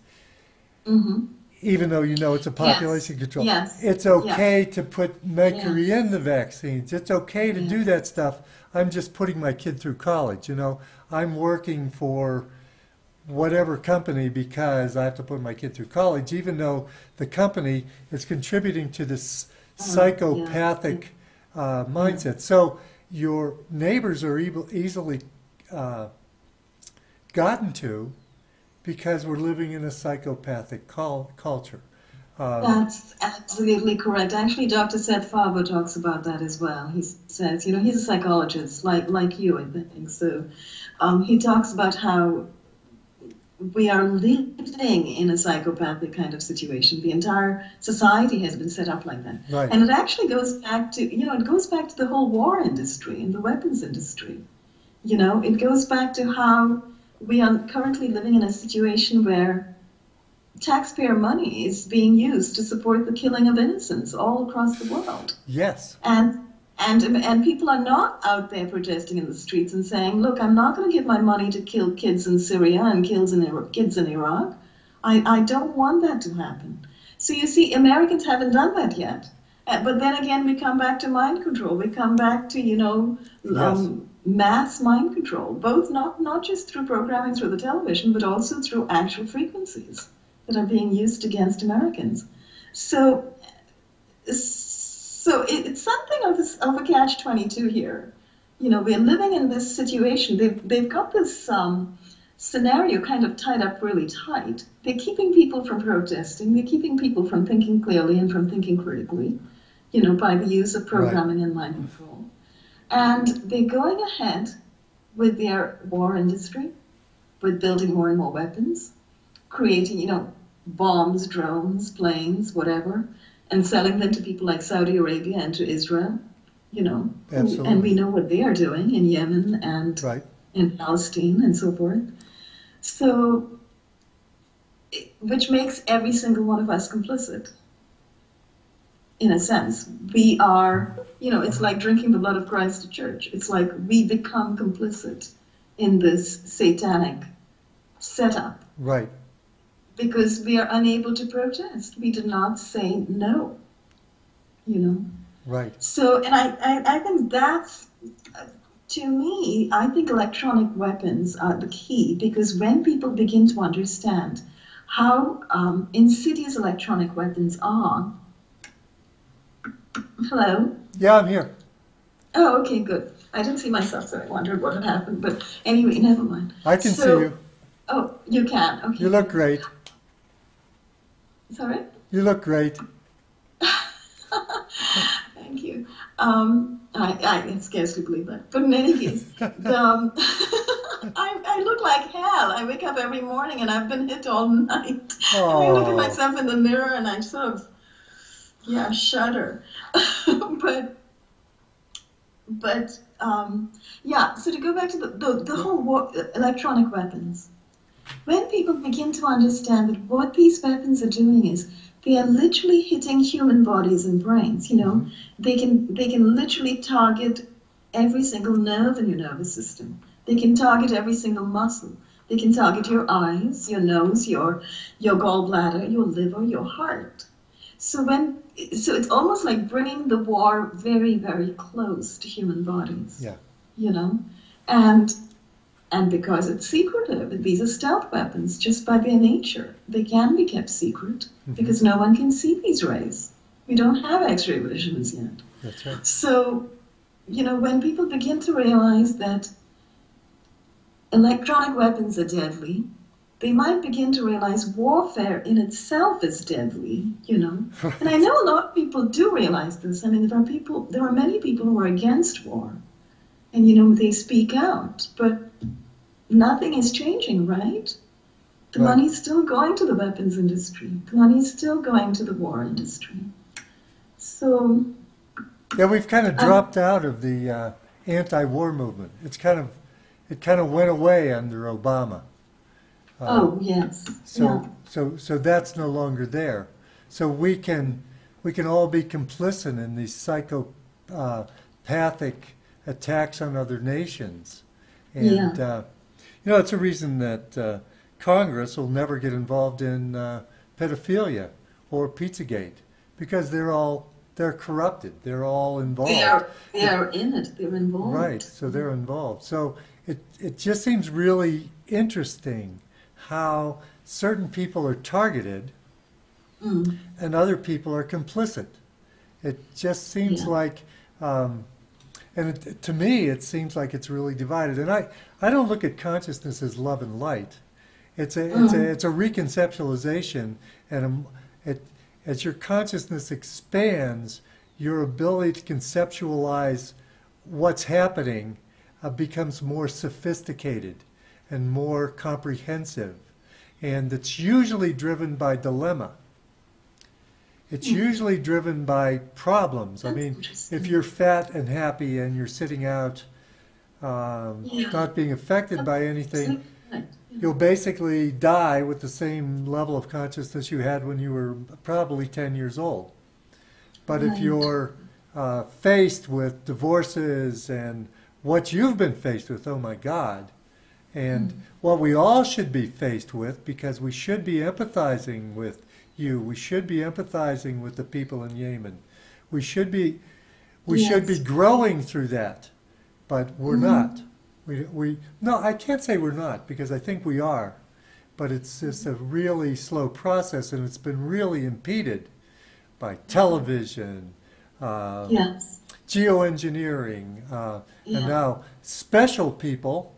Speaker 2: mm-hmm.
Speaker 1: even though you know it's a population
Speaker 2: yes.
Speaker 1: control.
Speaker 2: Yes.
Speaker 1: It's okay yes. to put mercury in the vaccines. It's okay to do that stuff. I'm just putting my kid through college. You know, I'm working for whatever company because I have to put my kid through college, even though the company is contributing to this oh, psychopathic uh, mindset. So your neighbors are e- easily uh, gotten to because we're living in a psychopathic culture.
Speaker 2: Um, That's absolutely correct. Actually, Dr. Seth Farber talks about that as well. He says, you know, he's a psychologist like like you, I think. So um, he talks about how we are living in a psychopathic kind of situation. The entire society has been set up like that.
Speaker 1: Right.
Speaker 2: And it actually goes back to, you know, it goes back to the whole war industry and the weapons industry. You know, it goes back to how we are currently living in a situation where taxpayer money is being used to support the killing of innocents all across the world.
Speaker 1: Yes.
Speaker 2: And and and people are not out there protesting in the streets and saying, "Look, I'm not going to give my money to kill kids in Syria and kids in kids in Iraq. I, I don't want that to happen." So you see, Americans haven't done that yet. Uh, but then again, we come back to mind control. We come back to you know um, mass mind control, both not not just through programming through the television, but also through actual frequencies that are being used against Americans. So so it, it's something of, this, of a catch 22 here. You know, we're living in this situation. They've, they've got this um, scenario kind of tied up really tight. They're keeping people from protesting, they're keeping people from thinking clearly and from thinking critically, you know, by the use of programming right. and mind control. And they're going ahead with their war industry, with building more and more weapons, creating, you know, bombs, drones, planes, whatever and selling them to people like Saudi Arabia and to Israel, you know.
Speaker 1: Absolutely.
Speaker 2: And we know what they are doing in Yemen and
Speaker 1: right.
Speaker 2: in Palestine and so forth. So, which makes every single one of us complicit. In a sense, we are, you know, it's like drinking the blood of Christ to church. It's like we become complicit in this satanic setup.
Speaker 1: Right
Speaker 2: because we are unable to protest. We did not say no, you know.
Speaker 1: Right.
Speaker 2: So, and I, I, I think that's, to me, I think electronic weapons are the key because when people begin to understand how um, insidious electronic weapons are. Hello?
Speaker 1: Yeah, I'm here.
Speaker 2: Oh, okay, good. I didn't see myself, so I wondered what had happened. But anyway, never mind.
Speaker 1: I can
Speaker 2: so,
Speaker 1: see you.
Speaker 2: Oh, you can. Okay.
Speaker 1: You look great.
Speaker 2: Sorry?
Speaker 1: You look great.
Speaker 2: Thank you. Um, I, I can scarcely believe that. But in any case, the, um, I, I look like hell. I wake up every morning and I've been hit all night. I look at myself in the mirror and I sort of, yeah, shudder. but, but um, yeah, so to go back to the, the, the whole war, electronic weapons. When people begin to understand that what these weapons are doing is they are literally hitting human bodies and brains you know? Mm-hmm. they can they can literally target every single nerve in your nervous system. They can target every single muscle. They can target your eyes your nose your your gallbladder your liver your heart. So when so it's almost like bringing the war very very close to human bodies
Speaker 1: yeah
Speaker 2: you know and and because it's secretive, these are stealth weapons just by their nature. They can be kept secret mm-hmm. because no one can see these rays. We don't have X ray visions yet.
Speaker 1: That's right.
Speaker 2: So, you know, when people begin to realize that electronic weapons are deadly, they might begin to realize warfare in itself is deadly, you know. and I know a lot of people do realize this. I mean, there are people, there are many people who are against war, and you know, they speak out. But nothing is changing, right? The right. money's still going to the weapons industry. The money's still going to the war industry. So.
Speaker 1: Yeah, we've kind of dropped um, out of the uh, anti-war movement. It's kind of, it kind of went away under Obama.
Speaker 2: Uh, oh yes.
Speaker 1: So
Speaker 2: yeah.
Speaker 1: so so that's no longer there. So we can we can all be complicit in these psychopathic uh, attacks on other nations, and yeah. uh, you know it's a reason that uh, Congress will never get involved in uh, pedophilia or Pizzagate because they're all they're corrupted. They're all involved.
Speaker 2: They are, they are in it. They're involved.
Speaker 1: Right. So they're involved. So it it just seems really interesting how certain people are targeted mm. and other people are complicit. It just seems yeah. like, um, and it, to me, it seems like it's really divided. And I, I don't look at consciousness as love and light. It's a, mm. it's a, mm. it's a reconceptualization, and a, it, as your consciousness expands, your ability to conceptualize what's happening uh, becomes more sophisticated and more comprehensive. And it's usually driven by dilemma. It's mm. usually driven by problems. That's I mean, if you're fat and happy and you're sitting out, um, yeah. not being affected by anything, you'll basically die with the same level of consciousness you had when you were probably 10 years old. But right. if you're uh, faced with divorces and what you've been faced with, oh my God, and mm. what we all should be faced with, because we should be empathizing with you. We should be empathizing with the people in Yemen. We should be, we yes. should be growing through that, but we're mm-hmm. not. We, we, no, I can't say we're not because I think we are, but it's just a really slow process and it's been really impeded by television, uh,
Speaker 2: yes.
Speaker 1: geoengineering, uh, yeah. and now special people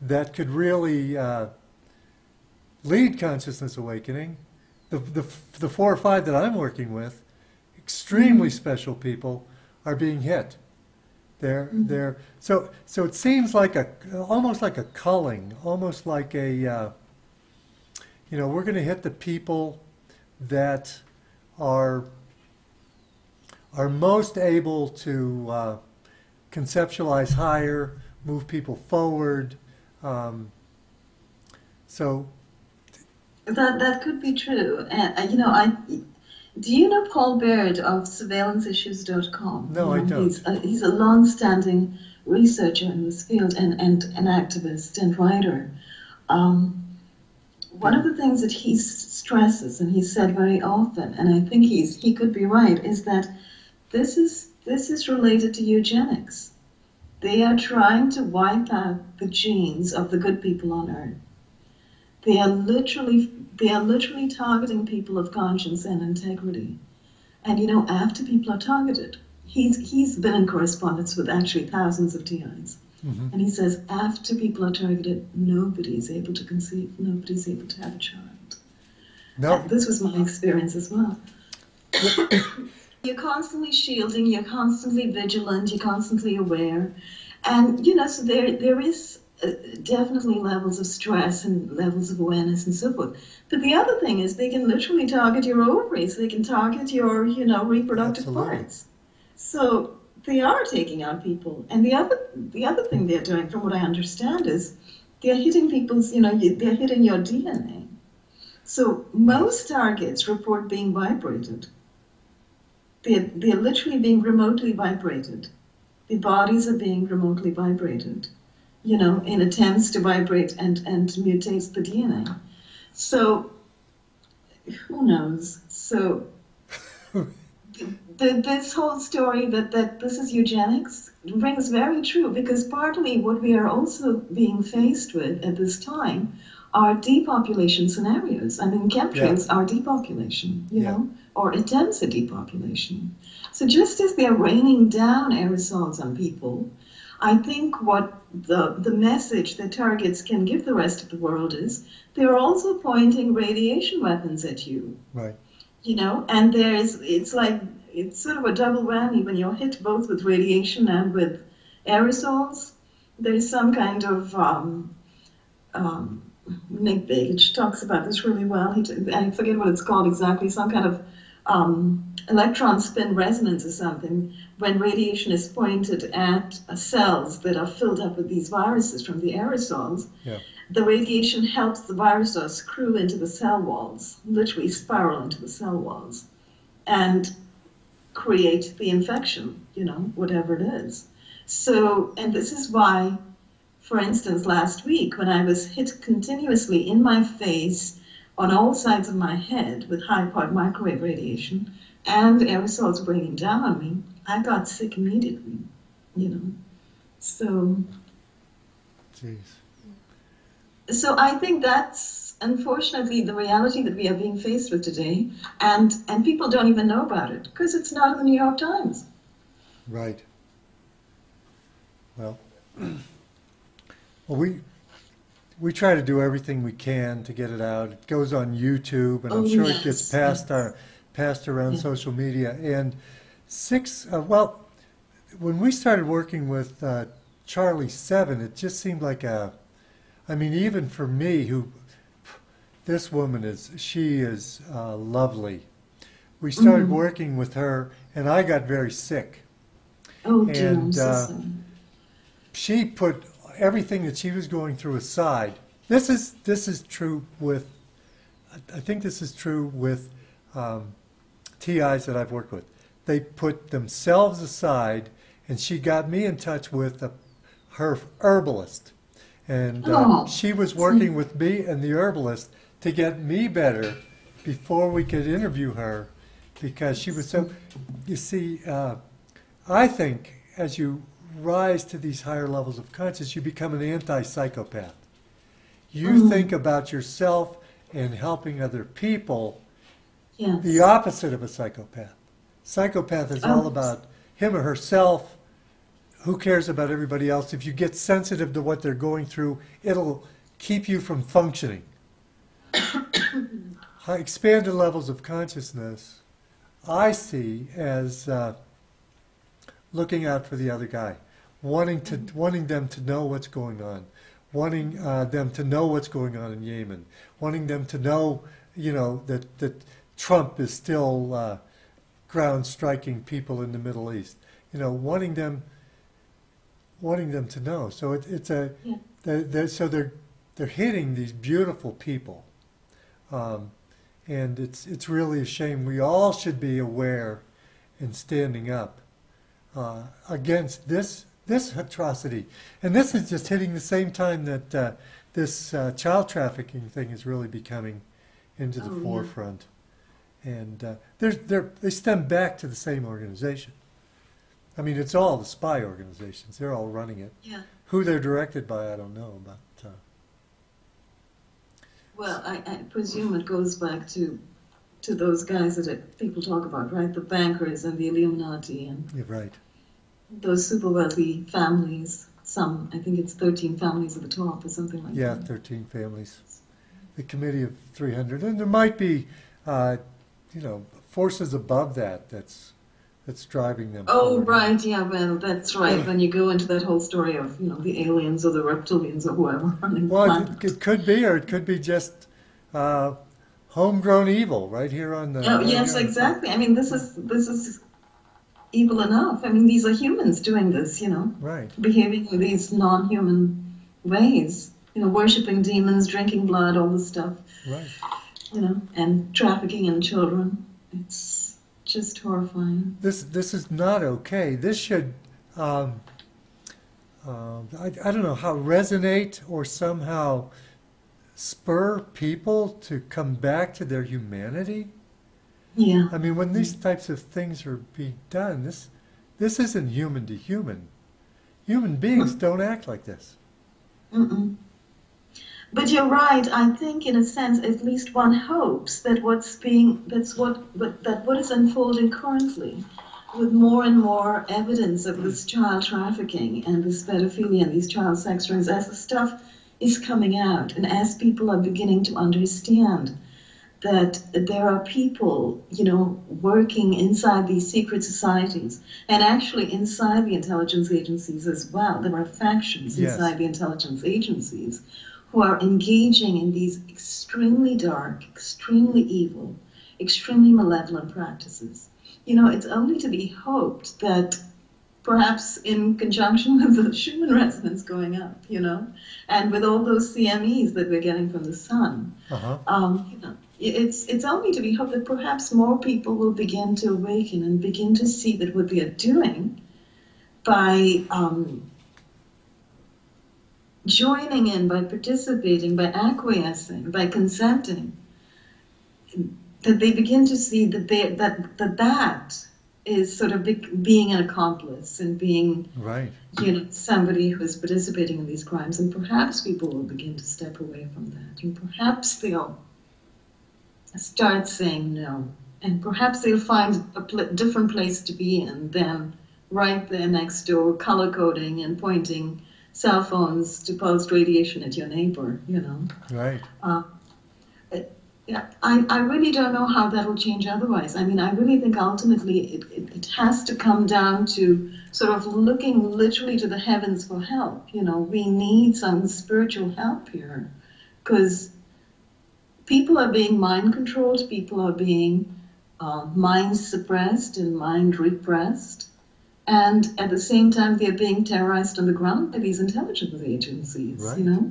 Speaker 1: that could really uh, lead consciousness awakening the, the, the four or five that I'm working with, extremely mm-hmm. special people, are being hit. They're, mm-hmm. they're, so, so it seems like a, almost like a culling, almost like a, uh, you know, we're going to hit the people that are, are most able to uh, conceptualize higher, move people forward. Um, so
Speaker 2: that that could be true. And uh, you know, I do you know Paul Baird of surveillanceissues.com?
Speaker 1: No,
Speaker 2: you
Speaker 1: know, I don't.
Speaker 2: He's a, he's a long-standing researcher in this field and, and an activist and writer. Um, one of the things that he stresses, and he said very often, and I think he's he could be right, is that this is this is related to eugenics. They are trying to wipe out the genes of the good people on earth they are literally they are literally targeting people of conscience and integrity. And you know, after people are targeted, he's he's been in correspondence with actually thousands of TIs. Mm-hmm. And he says, after people are targeted, nobody is able to conceive, nobody is able to have a child.
Speaker 1: No.
Speaker 2: this was my experience as well. you're constantly shielding, you're constantly vigilant, you're constantly aware. And, you know, so there, there is uh, definitely levels of stress and levels of awareness and so forth. But the other thing is they can literally target your ovaries. They can target your, you know, reproductive Absolutely. parts. So they are taking out people. And the other the other thing they're doing, from what I understand, is they're hitting people's, you know, they're hitting your DNA. So most targets report being vibrated. They're, they're literally being remotely vibrated. The bodies are being remotely vibrated you know, in attempts to vibrate and, and mutate the DNA. So, who knows? So, the, the, this whole story that, that this is eugenics rings very true because partly what we are also being faced with at this time are depopulation scenarios. I mean, chemtrails yeah. are depopulation, you yeah. know, or attempts at depopulation. So just as they're raining down aerosols on people, I think what the, the message that targets can give the rest of the world is they're also pointing radiation weapons at you.
Speaker 1: Right.
Speaker 2: You know, and there's, it's like, it's sort of a double whammy when you're hit both with radiation and with aerosols. There's some kind of um, um, Nick Begich talks about this really well. He, I forget what it's called exactly, some kind of um, electron spin resonance or something, when radiation is pointed at cells that are filled up with these viruses from the aerosols,
Speaker 1: Yeah.
Speaker 2: the radiation helps the virus to screw into the cell walls, literally spiral into the cell walls, and create the infection, you know, whatever it is. So, and this is why, for instance, last week when I was hit continuously in my face on all sides of my head with high powered microwave radiation and aerosols raining down on me, I got sick immediately, you know. So,
Speaker 1: Jeez.
Speaker 2: so I think that's unfortunately the reality that we are being faced with today, and and people don't even know about it because it's not in the New York Times.
Speaker 1: Right. Well, well, we we try to do everything we can to get it out. It goes on YouTube, and I'm
Speaker 2: Oh,
Speaker 1: sure
Speaker 2: yes,
Speaker 1: it gets passed
Speaker 2: yes.
Speaker 1: our passed around
Speaker 2: Yeah.
Speaker 1: social media. And six, uh, well, when we started working with uh, Charlie Seven, it just seemed like a. I mean, even for me, who this woman is, she is uh, lovely. We started
Speaker 2: Mhm.
Speaker 1: working with her, and I got very sick.
Speaker 2: Oh dear,
Speaker 1: And,
Speaker 2: so
Speaker 1: uh, she put everything that she was going through aside. This is this is true with, I- think this is true with um, TIs that I've worked with. They put themselves aside, and she got me in touch with a, her herbalist, and uh,
Speaker 2: Oh.
Speaker 1: she was working with me and the herbalist to get me better before we could interview her, because she was so. You see. Uh, I think as you rise to these higher levels of consciousness, you become an anti psychopath. You
Speaker 2: Mhm.
Speaker 1: think about yourself and helping other people,
Speaker 2: Yes.
Speaker 1: the opposite of a psychopath. Psychopath is all
Speaker 2: Oh.
Speaker 1: about him or herself. Who cares about everybody else? If you get sensitive to what they're going through, it'll keep you from functioning. High- Expanded levels of consciousness, I see as uh, looking out for the other guy, wanting to wanting them to know what's going on, wanting uh, them to know what's going on in Yemen, wanting them to know, you know, that that Trump is still uh, ground striking people in the Middle East. You know, wanting them wanting them to know. So it, it's a
Speaker 2: Yeah.
Speaker 1: they're, they're, so they're they're hitting these beautiful people. Um, and it's it's really a shame. We all should be aware and standing up uh, against this this atrocity. And this is just hitting the same time that uh, this uh, child trafficking thing is really becoming into the
Speaker 2: Oh, yeah.
Speaker 1: forefront. And uh, they're, they're, they stem back to the same organization. I mean, it's all the spy organizations. They're all running it.
Speaker 2: Yeah.
Speaker 1: Who they're directed by, I don't know. But uh,
Speaker 2: Well, I, I presume it goes back to to those guys that it, people talk about, right? The bankers and the Illuminati and
Speaker 1: you're right.
Speaker 2: those super wealthy families. Some, I think it's 13 families at the top or something like that.
Speaker 1: Yeah, 13 families. The committee of 300. And there might be, uh, you know, forces above that that's that's driving them.
Speaker 2: Oh,
Speaker 1: forward.
Speaker 2: right, yeah, well, that's right. When you go into that whole story of, you know, the aliens or the reptilians or whoever
Speaker 1: Well, it, it could be, or it could be just uh, homegrown evil right here on the.
Speaker 2: Oh, yes, exactly. I mean, this is this is evil enough. I mean, these are humans doing this, you know,
Speaker 1: Right.
Speaker 2: behaving in these non-human ways. You know, worshiping demons, drinking blood, all this stuff.
Speaker 1: Right.
Speaker 2: You know, and trafficking in children. It's just horrifying.
Speaker 1: This this is not okay. This should. Um, um, I, I don't know how resonate or somehow spur people to come back to their humanity.
Speaker 2: Yeah.
Speaker 1: I mean, when these types of things are being done, this this isn't human to human. Human beings mm. don't act like this.
Speaker 2: Mm-mm. But you're right. I think, in a sense, at least one hopes that what's being that's what, what that what is unfolding currently, with more and more evidence of this child trafficking and this pedophilia and these child sex rings, as the stuff is coming out, and as people are beginning to understand that there are people, you know, working inside these secret societies and actually inside the intelligence agencies as well. There are factions
Speaker 1: Yes.
Speaker 2: inside the intelligence agencies who are engaging in these extremely dark, extremely evil, extremely malevolent practices. You know, it's only to be hoped that perhaps in conjunction with the Schumann resonance going up, you know, and with all those CMEs that we're getting from the sun,
Speaker 1: Uh-huh.
Speaker 2: um, you know, it's it's only to be hoped that perhaps more people will begin to awaken and begin to see that what they are doing by um, joining in, by participating, by acquiescing, by consenting, that they begin to see that they that that that is sort of be, being an accomplice and being
Speaker 1: Right.
Speaker 2: you know somebody who is participating in these crimes, and perhaps people will begin to step away from that, and perhaps they'll start saying no, and perhaps they'll find a pl- different place to be in than right there next door, color coding and pointing cell phones to pulsed radiation at your neighbor. You know.
Speaker 1: Right.
Speaker 2: Uh, I, I really don't know how that will change otherwise. I mean, I really think ultimately it, it, it has to come down to sort of looking literally to the heavens for help. You know, we need some spiritual help here because people are being mind controlled, people are being uh, mind suppressed and mind repressed. And at the same time, they're being terrorized on the ground by these intelligence agencies,
Speaker 1: Right.
Speaker 2: you know.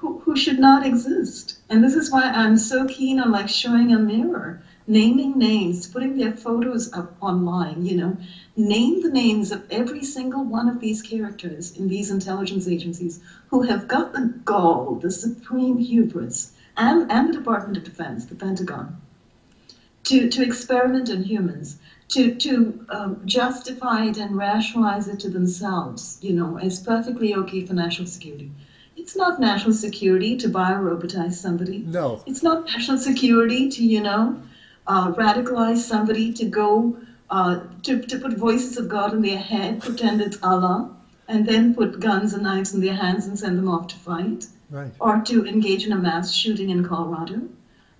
Speaker 2: Who, who should not exist. And this is why I'm so keen on like showing a mirror, naming names, putting their photos up online, you know, name the names of every single one of these characters in these intelligence agencies who have got the gall, the supreme hubris, and, and the Department of Defense, the Pentagon, to, to experiment on humans, to, to um, justify it and rationalize it to themselves, you know, as perfectly okay for national security. It's not national security to biorobotize somebody.
Speaker 1: No.
Speaker 2: It's not national security to, you know, uh, radicalize somebody to go, uh, to, to put voices of God in their head, pretend it's Allah, and then put guns and knives in their hands and send them off to fight,
Speaker 1: Right.
Speaker 2: or to engage in a mass shooting in Colorado.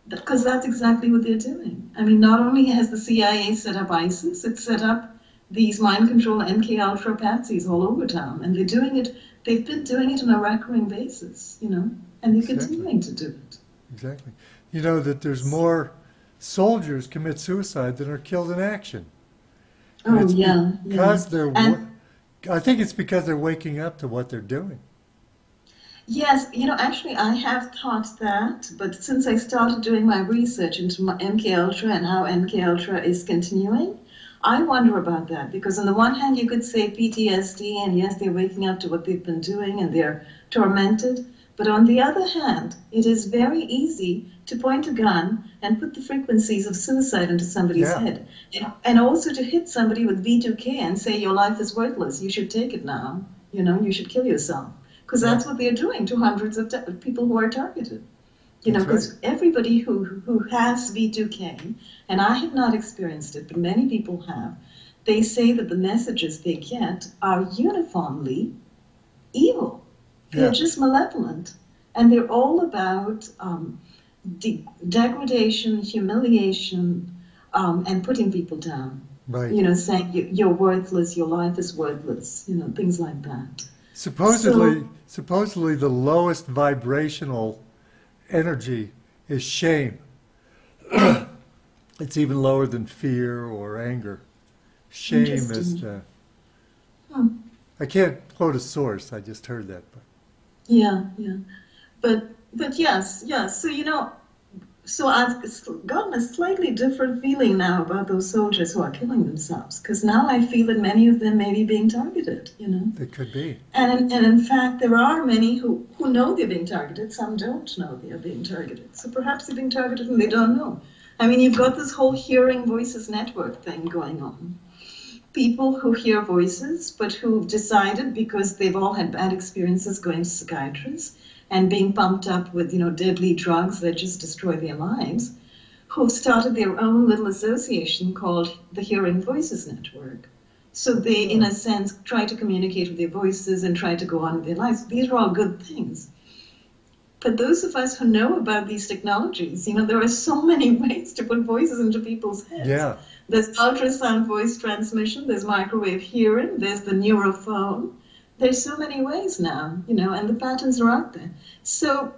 Speaker 2: Because that's exactly what they're doing. I mean, not only has the CIA set up ISIS, it's set up these mind control MK Ultra patsies all over town, and they're doing it. They've been doing it on a recurring basis, you know, and they're
Speaker 1: Exactly.
Speaker 2: continuing to do it.
Speaker 1: Exactly. You know that there's more soldiers commit suicide than are killed in action. And
Speaker 2: Oh yeah, yeah.
Speaker 1: Because they're.
Speaker 2: And-
Speaker 1: I think it's because they're waking up to what they're doing.
Speaker 2: Yes, you know, actually, I have thought that, but since I started doing my research into MK Ultra and how MK Ultra is continuing, I wonder about that because on the one hand, you could say PTSD, and yes, they're waking up to what they've been doing and they're tormented. But on the other hand, it is very easy to point a gun and put the frequencies of suicide into somebody's
Speaker 1: Yeah.
Speaker 2: head, and, and also to hit somebody with V2K and say your life is worthless. You should take it now. You know, you should kill yourself because that's what they're doing to hundreds of people who are targeted. You know, because everybody who who has V2K, and I have not experienced it, but many people have, they say that the messages they get are uniformly evil. They're just malevolent, and they're all about um, de- degradation, humiliation, um, and putting people down.
Speaker 1: Right.
Speaker 2: You know, saying you- you're worthless, your life is worthless. You know, things like that.
Speaker 1: Supposedly, supposedly the lowest vibrational energy is shame. it's even lower than fear or anger. Shame is the.
Speaker 2: Hmm.
Speaker 1: I can't quote a source. I just heard that. But
Speaker 2: Yeah, yeah. But but yes, yes. So you know, so I've gotten a slightly different feeling now about those soldiers who are killing themselves because now I feel that many of them may be being targeted. You know,
Speaker 1: it could be.
Speaker 2: and and in fact there are many who who know they're being targeted. Some don't know they are being targeted. So perhaps they're being targeted and they don't know. I mean, you've got this whole hearing voices network thing going on. People who hear voices, but who've decided because they've all had bad experiences going to psychiatrists and being pumped up with, you know, deadly drugs that just destroy their lives, who've started their own little association called the Hearing Voices Network. So they, in a sense, try to communicate with their voices and try to go on with their lives. These are all good things. But those of us who know about these technologies, you know, there are so many ways to put voices into people's heads.
Speaker 1: Yeah.
Speaker 2: There's ultrasound voice transmission, there's microwave hearing, there's the neurophone, there's so many ways now, you know, and the patterns are out there. So,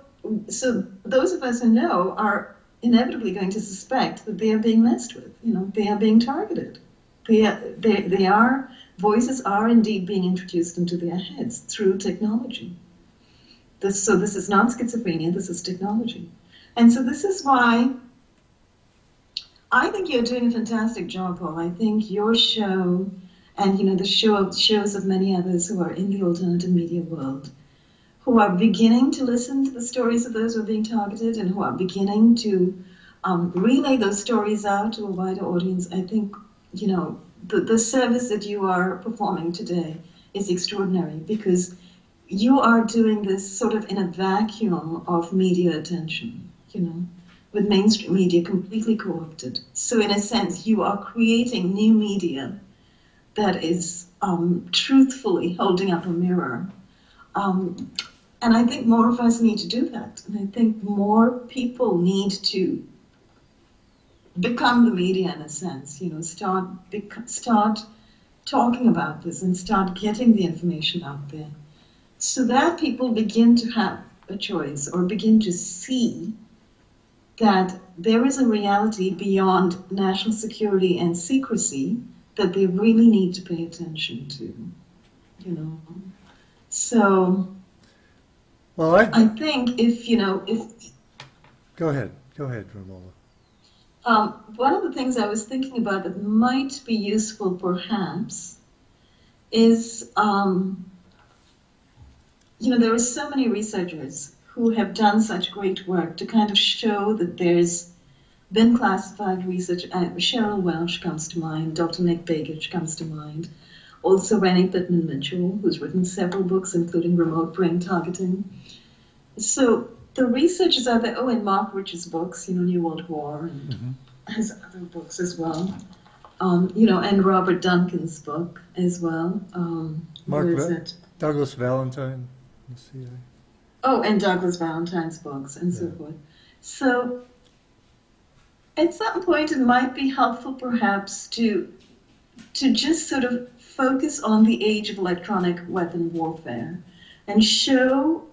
Speaker 2: so those of us who know are inevitably going to suspect that they are being messed with. You know, they are being targeted. They are, they, they are voices are indeed being introduced into their heads through technology. This, so this is not schizophrenia. This is technology, and so this is why I think you're doing a fantastic job, Paul. I think your show and you know the show shows of many others who are in the alternative media world who are beginning to listen to the stories of those who are being targeted and who are beginning to um, relay those stories out to a wider audience, I think, you know, the, the service that you are performing today is extraordinary because you are doing this sort of in a vacuum of media attention, you know, with mainstream media completely co opted. So, in a sense, you are creating new media that is um, truthfully holding up a mirror. Um, and I think more of us need to do that. And I think more people need to become the media in a sense, you know, start, start talking about this and start getting the information out there so that people begin to have a choice or begin to see that there is a reality beyond national security and secrecy that they really need to pay attention to, you know. So
Speaker 1: well, I,
Speaker 2: I think if you know if.
Speaker 1: Go ahead. Go ahead, Ramola.
Speaker 2: Um, one of the things I was thinking about that might be useful, perhaps, is um, you know there are so many researchers who have done such great work to kind of show that there's been classified research. Uh, Cheryl Welsh comes to mind. Dr. Nick Begich comes to mind. Also, Renee Pittman Mitchell, who's written several books, including Remote Brain Targeting. So the research is out there. Oh, and Mark Rich's books, you know, New World War, and mm-hmm. his other books as well. Um, you know, and Robert Duncan's book as well. Um,
Speaker 1: Mark Va- Douglas Valentine.
Speaker 2: Oh, and Douglas Valentine's books and yeah. so forth. So at some point, it might be helpful, perhaps, to to just sort of focus on the age of electronic weapon warfare and show,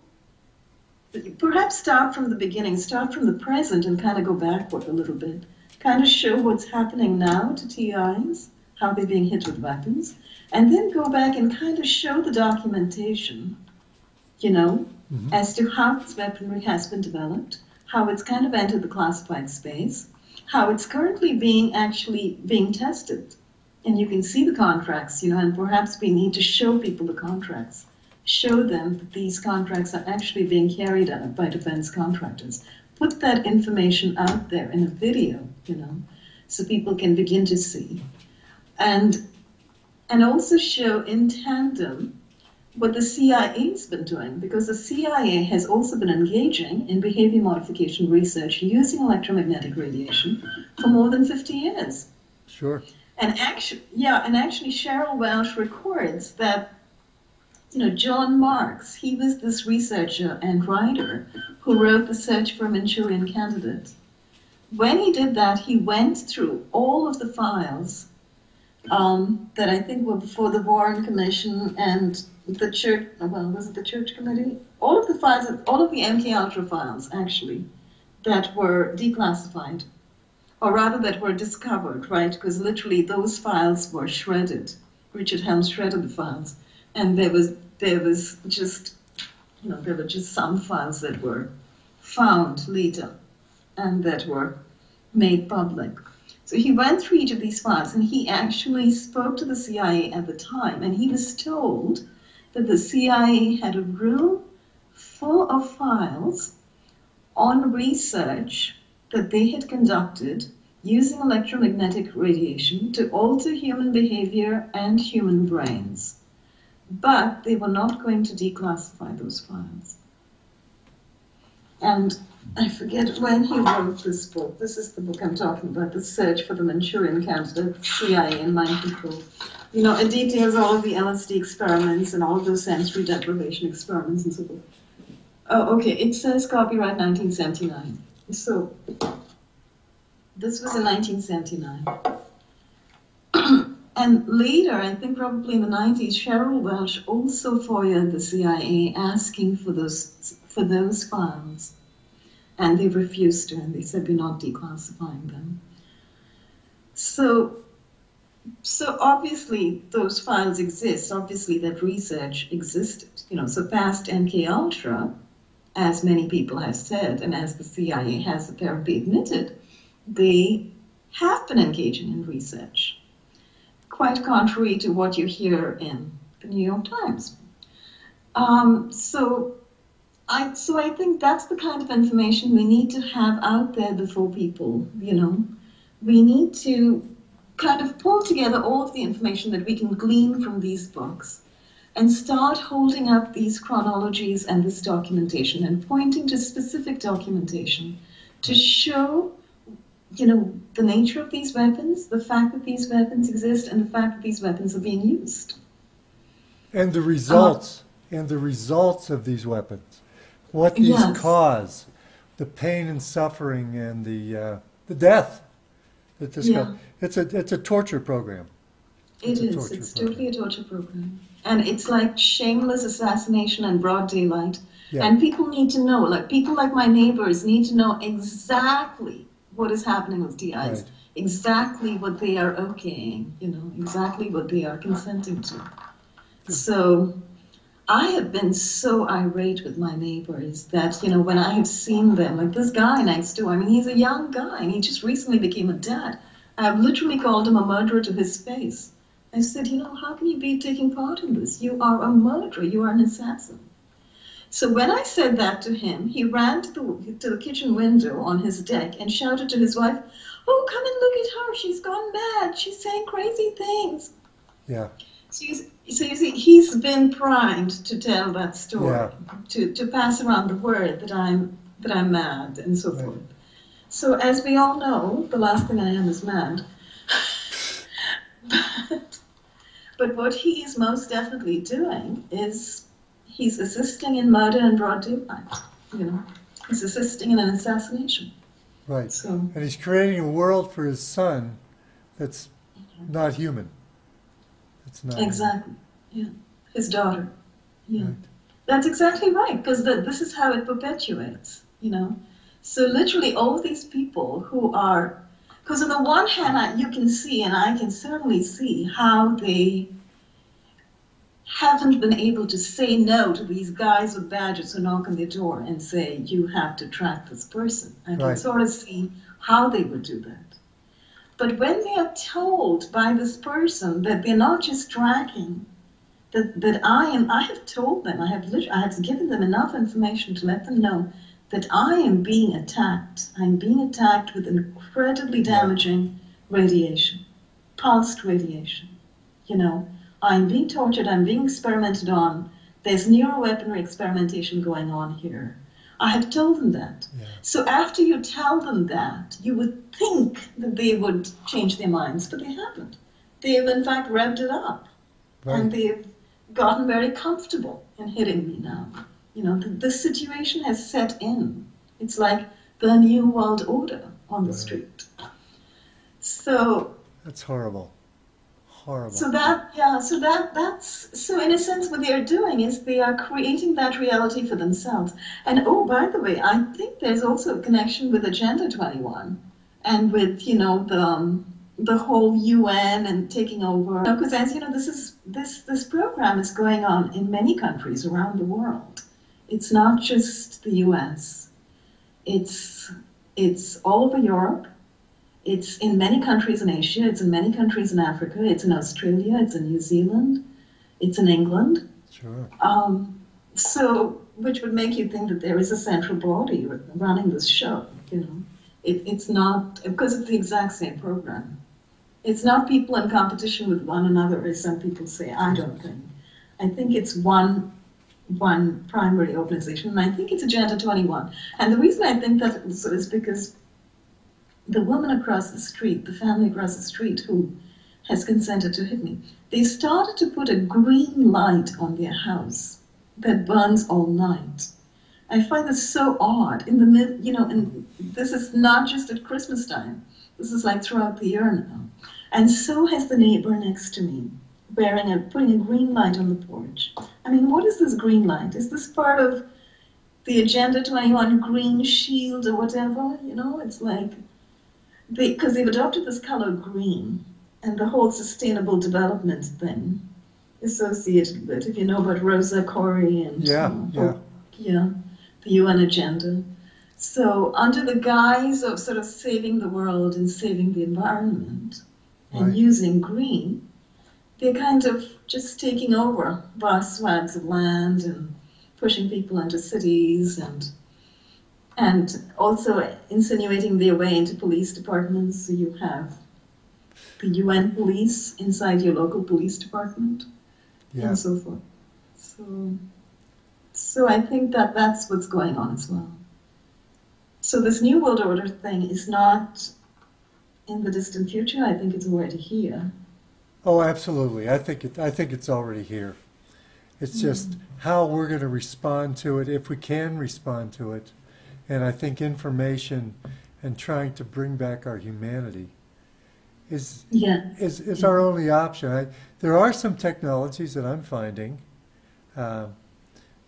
Speaker 2: perhaps start from the beginning, start from the present and kind of go backward a little bit, kind of show what's happening now to TIs, how they're being hit with weapons, and then go back and kind of show the documentation, you know, mm-hmm. as to how this weaponry has been developed, how it's kind of entered the classified space, how it's currently being actually being tested and you can see the contracts, you know, and perhaps we need to show people the contracts, show them that these contracts are actually being carried out by defense contractors. Put that information out there in a video, you know, so people can begin to see. And and also show in tandem what the CIA's been doing, because the CIA has also been engaging in behavior modification research using electromagnetic radiation for more than 50 years.
Speaker 1: Sure.
Speaker 2: And actually, yeah, and actually, Cheryl Welsh records that, you know, John Marks, he was this researcher and writer who wrote The Search for a Manchurian Candidate. When he did that, he went through all of the files um, that I think were before the Warren Commission and the church, well, was it the church committee? All of the files, all of the MK Ultra files, actually, that were declassified or rather that were discovered, right? Because literally those files were shredded. Richard Helms shredded the files, and there was there was just you know there were just some files that were found later and that were made public. So he went through each of these files and he actually spoke to the CIA at the time, and he was told that the CIA had a room full of files on research that they had conducted using electromagnetic radiation to alter human behavior and human brains. But they were not going to declassify those files. And I forget when he wrote this book. This is the book I'm talking about, The Search for the Manchurian Candidate, CIA and Mind Control. You know, it details all of the LSD experiments and all of those sensory deprivation experiments and so forth. Oh, okay, it says copyright 1979. So this was in 1979. And later, I think probably in the 90s, Cheryl Welsh also FOIA'd the CIA asking for those, for those files. And they refused to, and they said, we're not declassifying them. So, so obviously those files exist. Obviously that research existed. You know, so past MK Ultra, as many people have said, and as the CIA has apparently admitted, they have been engaging in research quite contrary to what you hear in the New York Times. Um, so, I so I think that's the kind of information we need to have out there before people. You know, we need to kind of pull together all of the information that we can glean from these books and start holding up these chronologies and this documentation and pointing to specific documentation to show you know, the nature of these weapons, the fact that these weapons exist, and the fact that these weapons are being used.
Speaker 1: And the results, uh, and the results of these weapons, what these yes. cause, the pain and suffering and the uh, the death that this yeah. It's a it's a torture program.
Speaker 2: It's it is. It's program. totally a torture program, and it's like shameless assassination in broad daylight. Yeah. And people need to know, like people like my neighbors need to know exactly what is happening with TIs, right. exactly what they are okaying, you know, exactly what they are consenting to. So I have been so irate with my neighbors that, you know, when I have seen them, like this guy next door, I mean, he's a young guy and he just recently became a dad. I've literally called him a murderer to his face. I said, you know, how can you be taking part in this? You are a murderer, you are an assassin. So when I said that to him, he ran to the, to the kitchen window on his deck and shouted to his wife, Oh, come and look at her. She's gone mad. She's saying crazy things.
Speaker 1: Yeah.
Speaker 2: So you, so you see, he's been primed to tell that story, yeah. to, to pass around the word that I'm, that I'm mad and so right. forth. So as we all know, the last thing I am is mad. but, but what he is most definitely doing is he's assisting in murder and broad daylight. You know, he's assisting in an assassination.
Speaker 1: Right. So, and he's creating a world for his son that's not human.
Speaker 2: It's not exactly. Human. Yeah, his daughter. Yeah, right. that's exactly right. Because this is how it perpetuates. You know, so literally all these people who are, because on the one hand, I, you can see, and I can certainly see how they haven't been able to say no to these guys with badges who knock on their door and say, you have to track this person. I can right. sort of see how they would do that. But when they are told by this person that they're not just tracking, that, that I am, I have told them, I have, I have given them enough information to let them know that I am being attacked. I'm being attacked with incredibly damaging radiation, pulsed radiation, you know I'm being tortured, I'm being experimented on. There's neuroweaponry experimentation going on here. I have told them that. Yeah. So after you tell them that, you would think that they would change their minds, but they haven't. They've in fact revved it up. Right. And they've gotten very comfortable in hitting me now. You know, the, the situation has set in. It's like the new world order on the right. street. So
Speaker 1: that's horrible horrible.
Speaker 2: So that yeah, so that that's so in a sense what they are doing is they are creating that reality for themselves. And oh, by the way, I think there's also a connection with Agenda 21 and with you know the um, the whole UN and taking over. Because as you know, this is this this program is going on in many countries around the world. It's not just the U.S. It's it's all over Europe it's in many countries in Asia, it's in many countries in Africa, it's in Australia, it's in New Zealand, it's in England.
Speaker 1: Sure.
Speaker 2: Um, so, which would make you think that there is a central body running this show, you know. It, it's not, because it's the exact same program. It's not people in competition with one another, as some people say, I don't think. I think it's one one primary organization, and I think it's Agenda 21. And the reason I think that is because the woman across the street, the family across the street who has consented to hit me, they started to put a green light on their house that burns all night. I find this so odd. In the mid, you know, and this is not just at Christmas time. This is like throughout the year now. And so has the neighbor next to me, wearing a putting a green light on the porch. I mean, what is this green light? Is this part of the Agenda 21 Green Shield or whatever? You know, it's like because they, they've adopted this color green and the whole sustainable development thing associated with it. If you know about Rosa Koire and
Speaker 1: yeah,
Speaker 2: um,
Speaker 1: yeah,
Speaker 2: yeah, the UN agenda. So, under the guise of sort of saving the world and saving the environment and
Speaker 1: Right.
Speaker 2: using green, they're kind of just taking over vast swaths of land and pushing people into cities and and also insinuating their way into police departments. So you have the UN police inside your local police department
Speaker 1: yeah.
Speaker 2: and so forth. So, so I think that that's what's going on as well. So this new world order thing is not in the distant future. I think it's already here.
Speaker 1: Oh, absolutely. I think it. I think it's already here. It's just how we're going to respond to it, if we can respond to it, and I think information and trying to bring back our humanity is
Speaker 2: Yeah.
Speaker 1: is, is our only option. I, there are some technologies that I'm finding uh,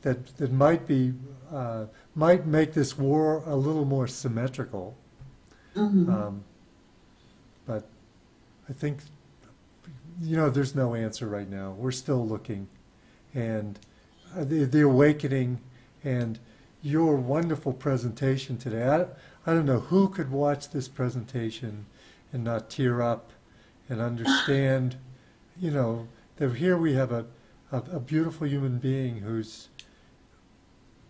Speaker 1: that that might be uh, might make this war a little more symmetrical,
Speaker 2: hmm
Speaker 1: um, but I think you know there's no answer right now. We're still looking, and uh, the the awakening and your wonderful presentation today. I, I don't know who could watch this presentation and not tear up and understand, you know, that here we have a, a, a beautiful human being who's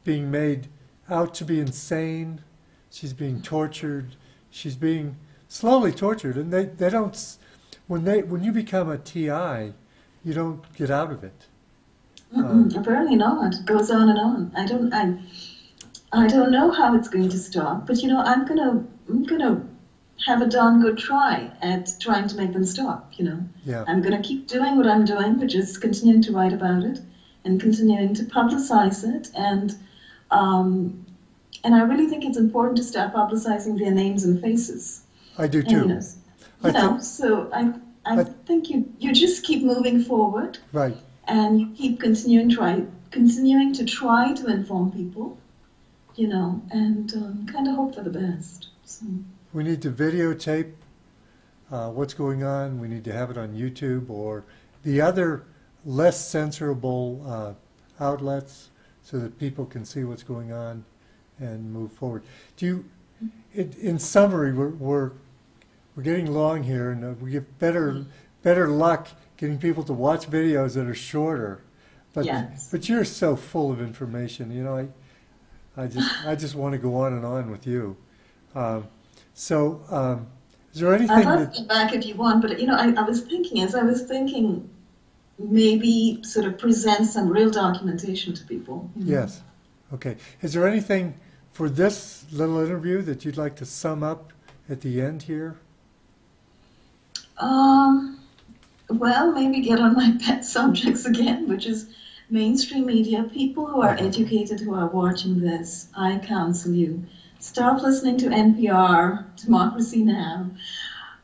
Speaker 1: being made out to be insane. She's being tortured. She's being slowly tortured, and they, they don't. When they when you become a TI, you don't get out of it.
Speaker 2: Mm-mm, apparently not. It goes on and on. I don't. I. I don't know how it's going to stop, but you know, I'm gonna. I'm gonna have a darn good try at trying to make them stop. You know.
Speaker 1: Yeah,
Speaker 2: I'm going to keep doing what I'm doing, which is continuing to write about it and continuing to publicize it. And um, and I really think it's important to start publicizing their names and faces.
Speaker 1: I do
Speaker 2: And, you
Speaker 1: too.
Speaker 2: know,
Speaker 1: I think-
Speaker 2: so I I
Speaker 1: I-
Speaker 2: think you you just keep moving forward
Speaker 1: Right.
Speaker 2: and you keep continuing try continuing to try to inform people, you know, and um, kind of hope for the best. So.
Speaker 1: We need to videotape uh, what's going on. We need to have it on YouTube or the other less censorable uh, outlets so that people can see what's going on and move forward. Do you, in, in summary, we're, we're, we're getting long here and uh, we get better, better luck getting people to watch videos that are shorter. But,
Speaker 2: Yes.
Speaker 1: but you're so full of information, you know, I, I just, I just want to go on and on with you. Um, so, um, is there anything
Speaker 2: I'd love
Speaker 1: that,
Speaker 2: back if you want, but you know, I, I was thinking as I was thinking, maybe sort of present some real documentation to people.
Speaker 1: yes, okay. Is there anything for this little interview that you'd like to sum up at the end here?
Speaker 2: Um, well, maybe get on my pet subjects again, which is mainstream media. People who are educated who are watching this, I counsel you stop listening to NPR, Democracy Now,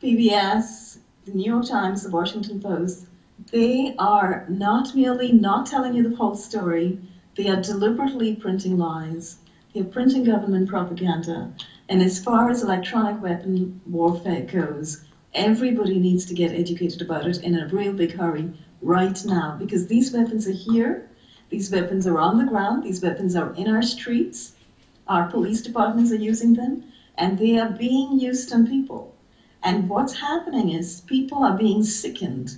Speaker 2: PBS, the New York Times, the Washington Post. They are not merely not telling you the whole story, they are deliberately printing lies. They're printing government propaganda. And as far as electronic weapon warfare goes, everybody needs to get educated about it in a real big hurry right now because these weapons are here. These weapons are on the ground. These weapons are in our streets. Our police departments are using them, and they are being used on people. And what's happening is people are being sickened.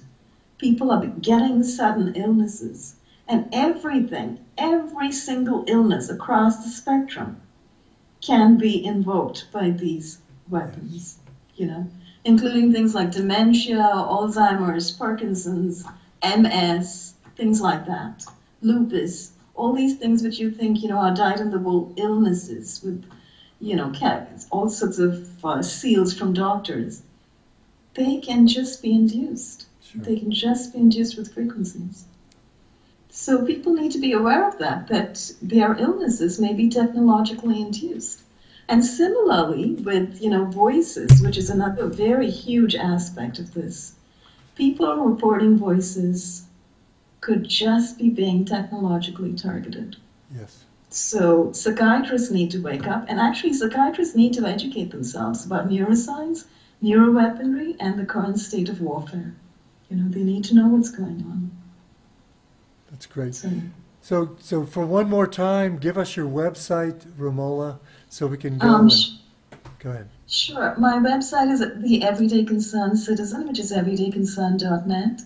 Speaker 2: People are getting sudden illnesses. And everything, every single illness across the spectrum can be invoked by these weapons, you know, including things like dementia, Alzheimer's, Parkinson's, MS, things like that, lupus, all these things which you think, you know, are dyed in the wool illnesses with, you know, all sorts of uh, seals from doctors. They can just be induced.
Speaker 1: Sure.
Speaker 2: They can just be induced with frequencies. So people need to be aware of that, that their illnesses may be technologically induced. And similarly with, you know, voices, which is another very huge aspect of this. People reporting voices could just be being technologically targeted.
Speaker 1: Yes.
Speaker 2: So psychiatrists need to wake up, and actually psychiatrists need to educate themselves about neuroscience, neuroweaponry, and the current state of warfare. You know, they need to know what's going on.
Speaker 1: That's great.
Speaker 2: So,
Speaker 1: So, so for one more time, give us your website, Ramola, so we can go
Speaker 2: um,
Speaker 1: and, go ahead.
Speaker 2: Sure. My website is the Everyday Concerned Citizen, which is everydayconcerned.net.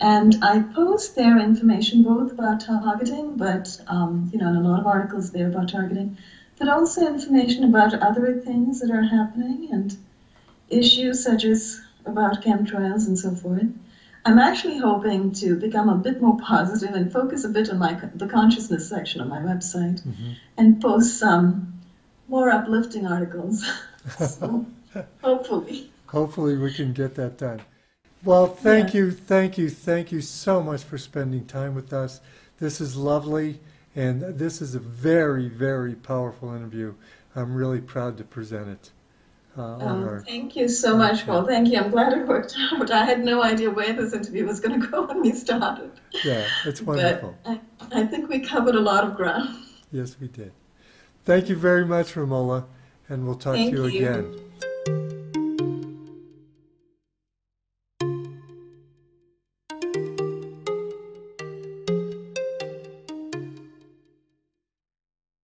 Speaker 2: And I post there information both about targeting, but, um, you know, and a lot of articles there about targeting, but also information about other things that are happening and issues such as about chemtrails and so forth. I'm actually hoping to become a bit more positive and focus a bit on my the consciousness section of my website
Speaker 1: Mhm.
Speaker 2: and post some more uplifting articles. so, hopefully.
Speaker 1: Hopefully, we can get that done. Well, thank
Speaker 2: Yeah.
Speaker 1: you, thank you, thank you so much for spending time with us. This is lovely, and this is a very, very powerful interview. I'm really proud to present it uh,
Speaker 2: Um, thank you so much, Paul. Thank you. I'm glad it worked out. I had no idea where this interview was going to go when we started.
Speaker 1: Yeah, it's wonderful.
Speaker 2: I, I think we covered a lot of ground.
Speaker 1: Yes, we did. Thank you very much, Ramola, and we'll talk
Speaker 2: Thank
Speaker 1: to you
Speaker 2: you.
Speaker 1: again.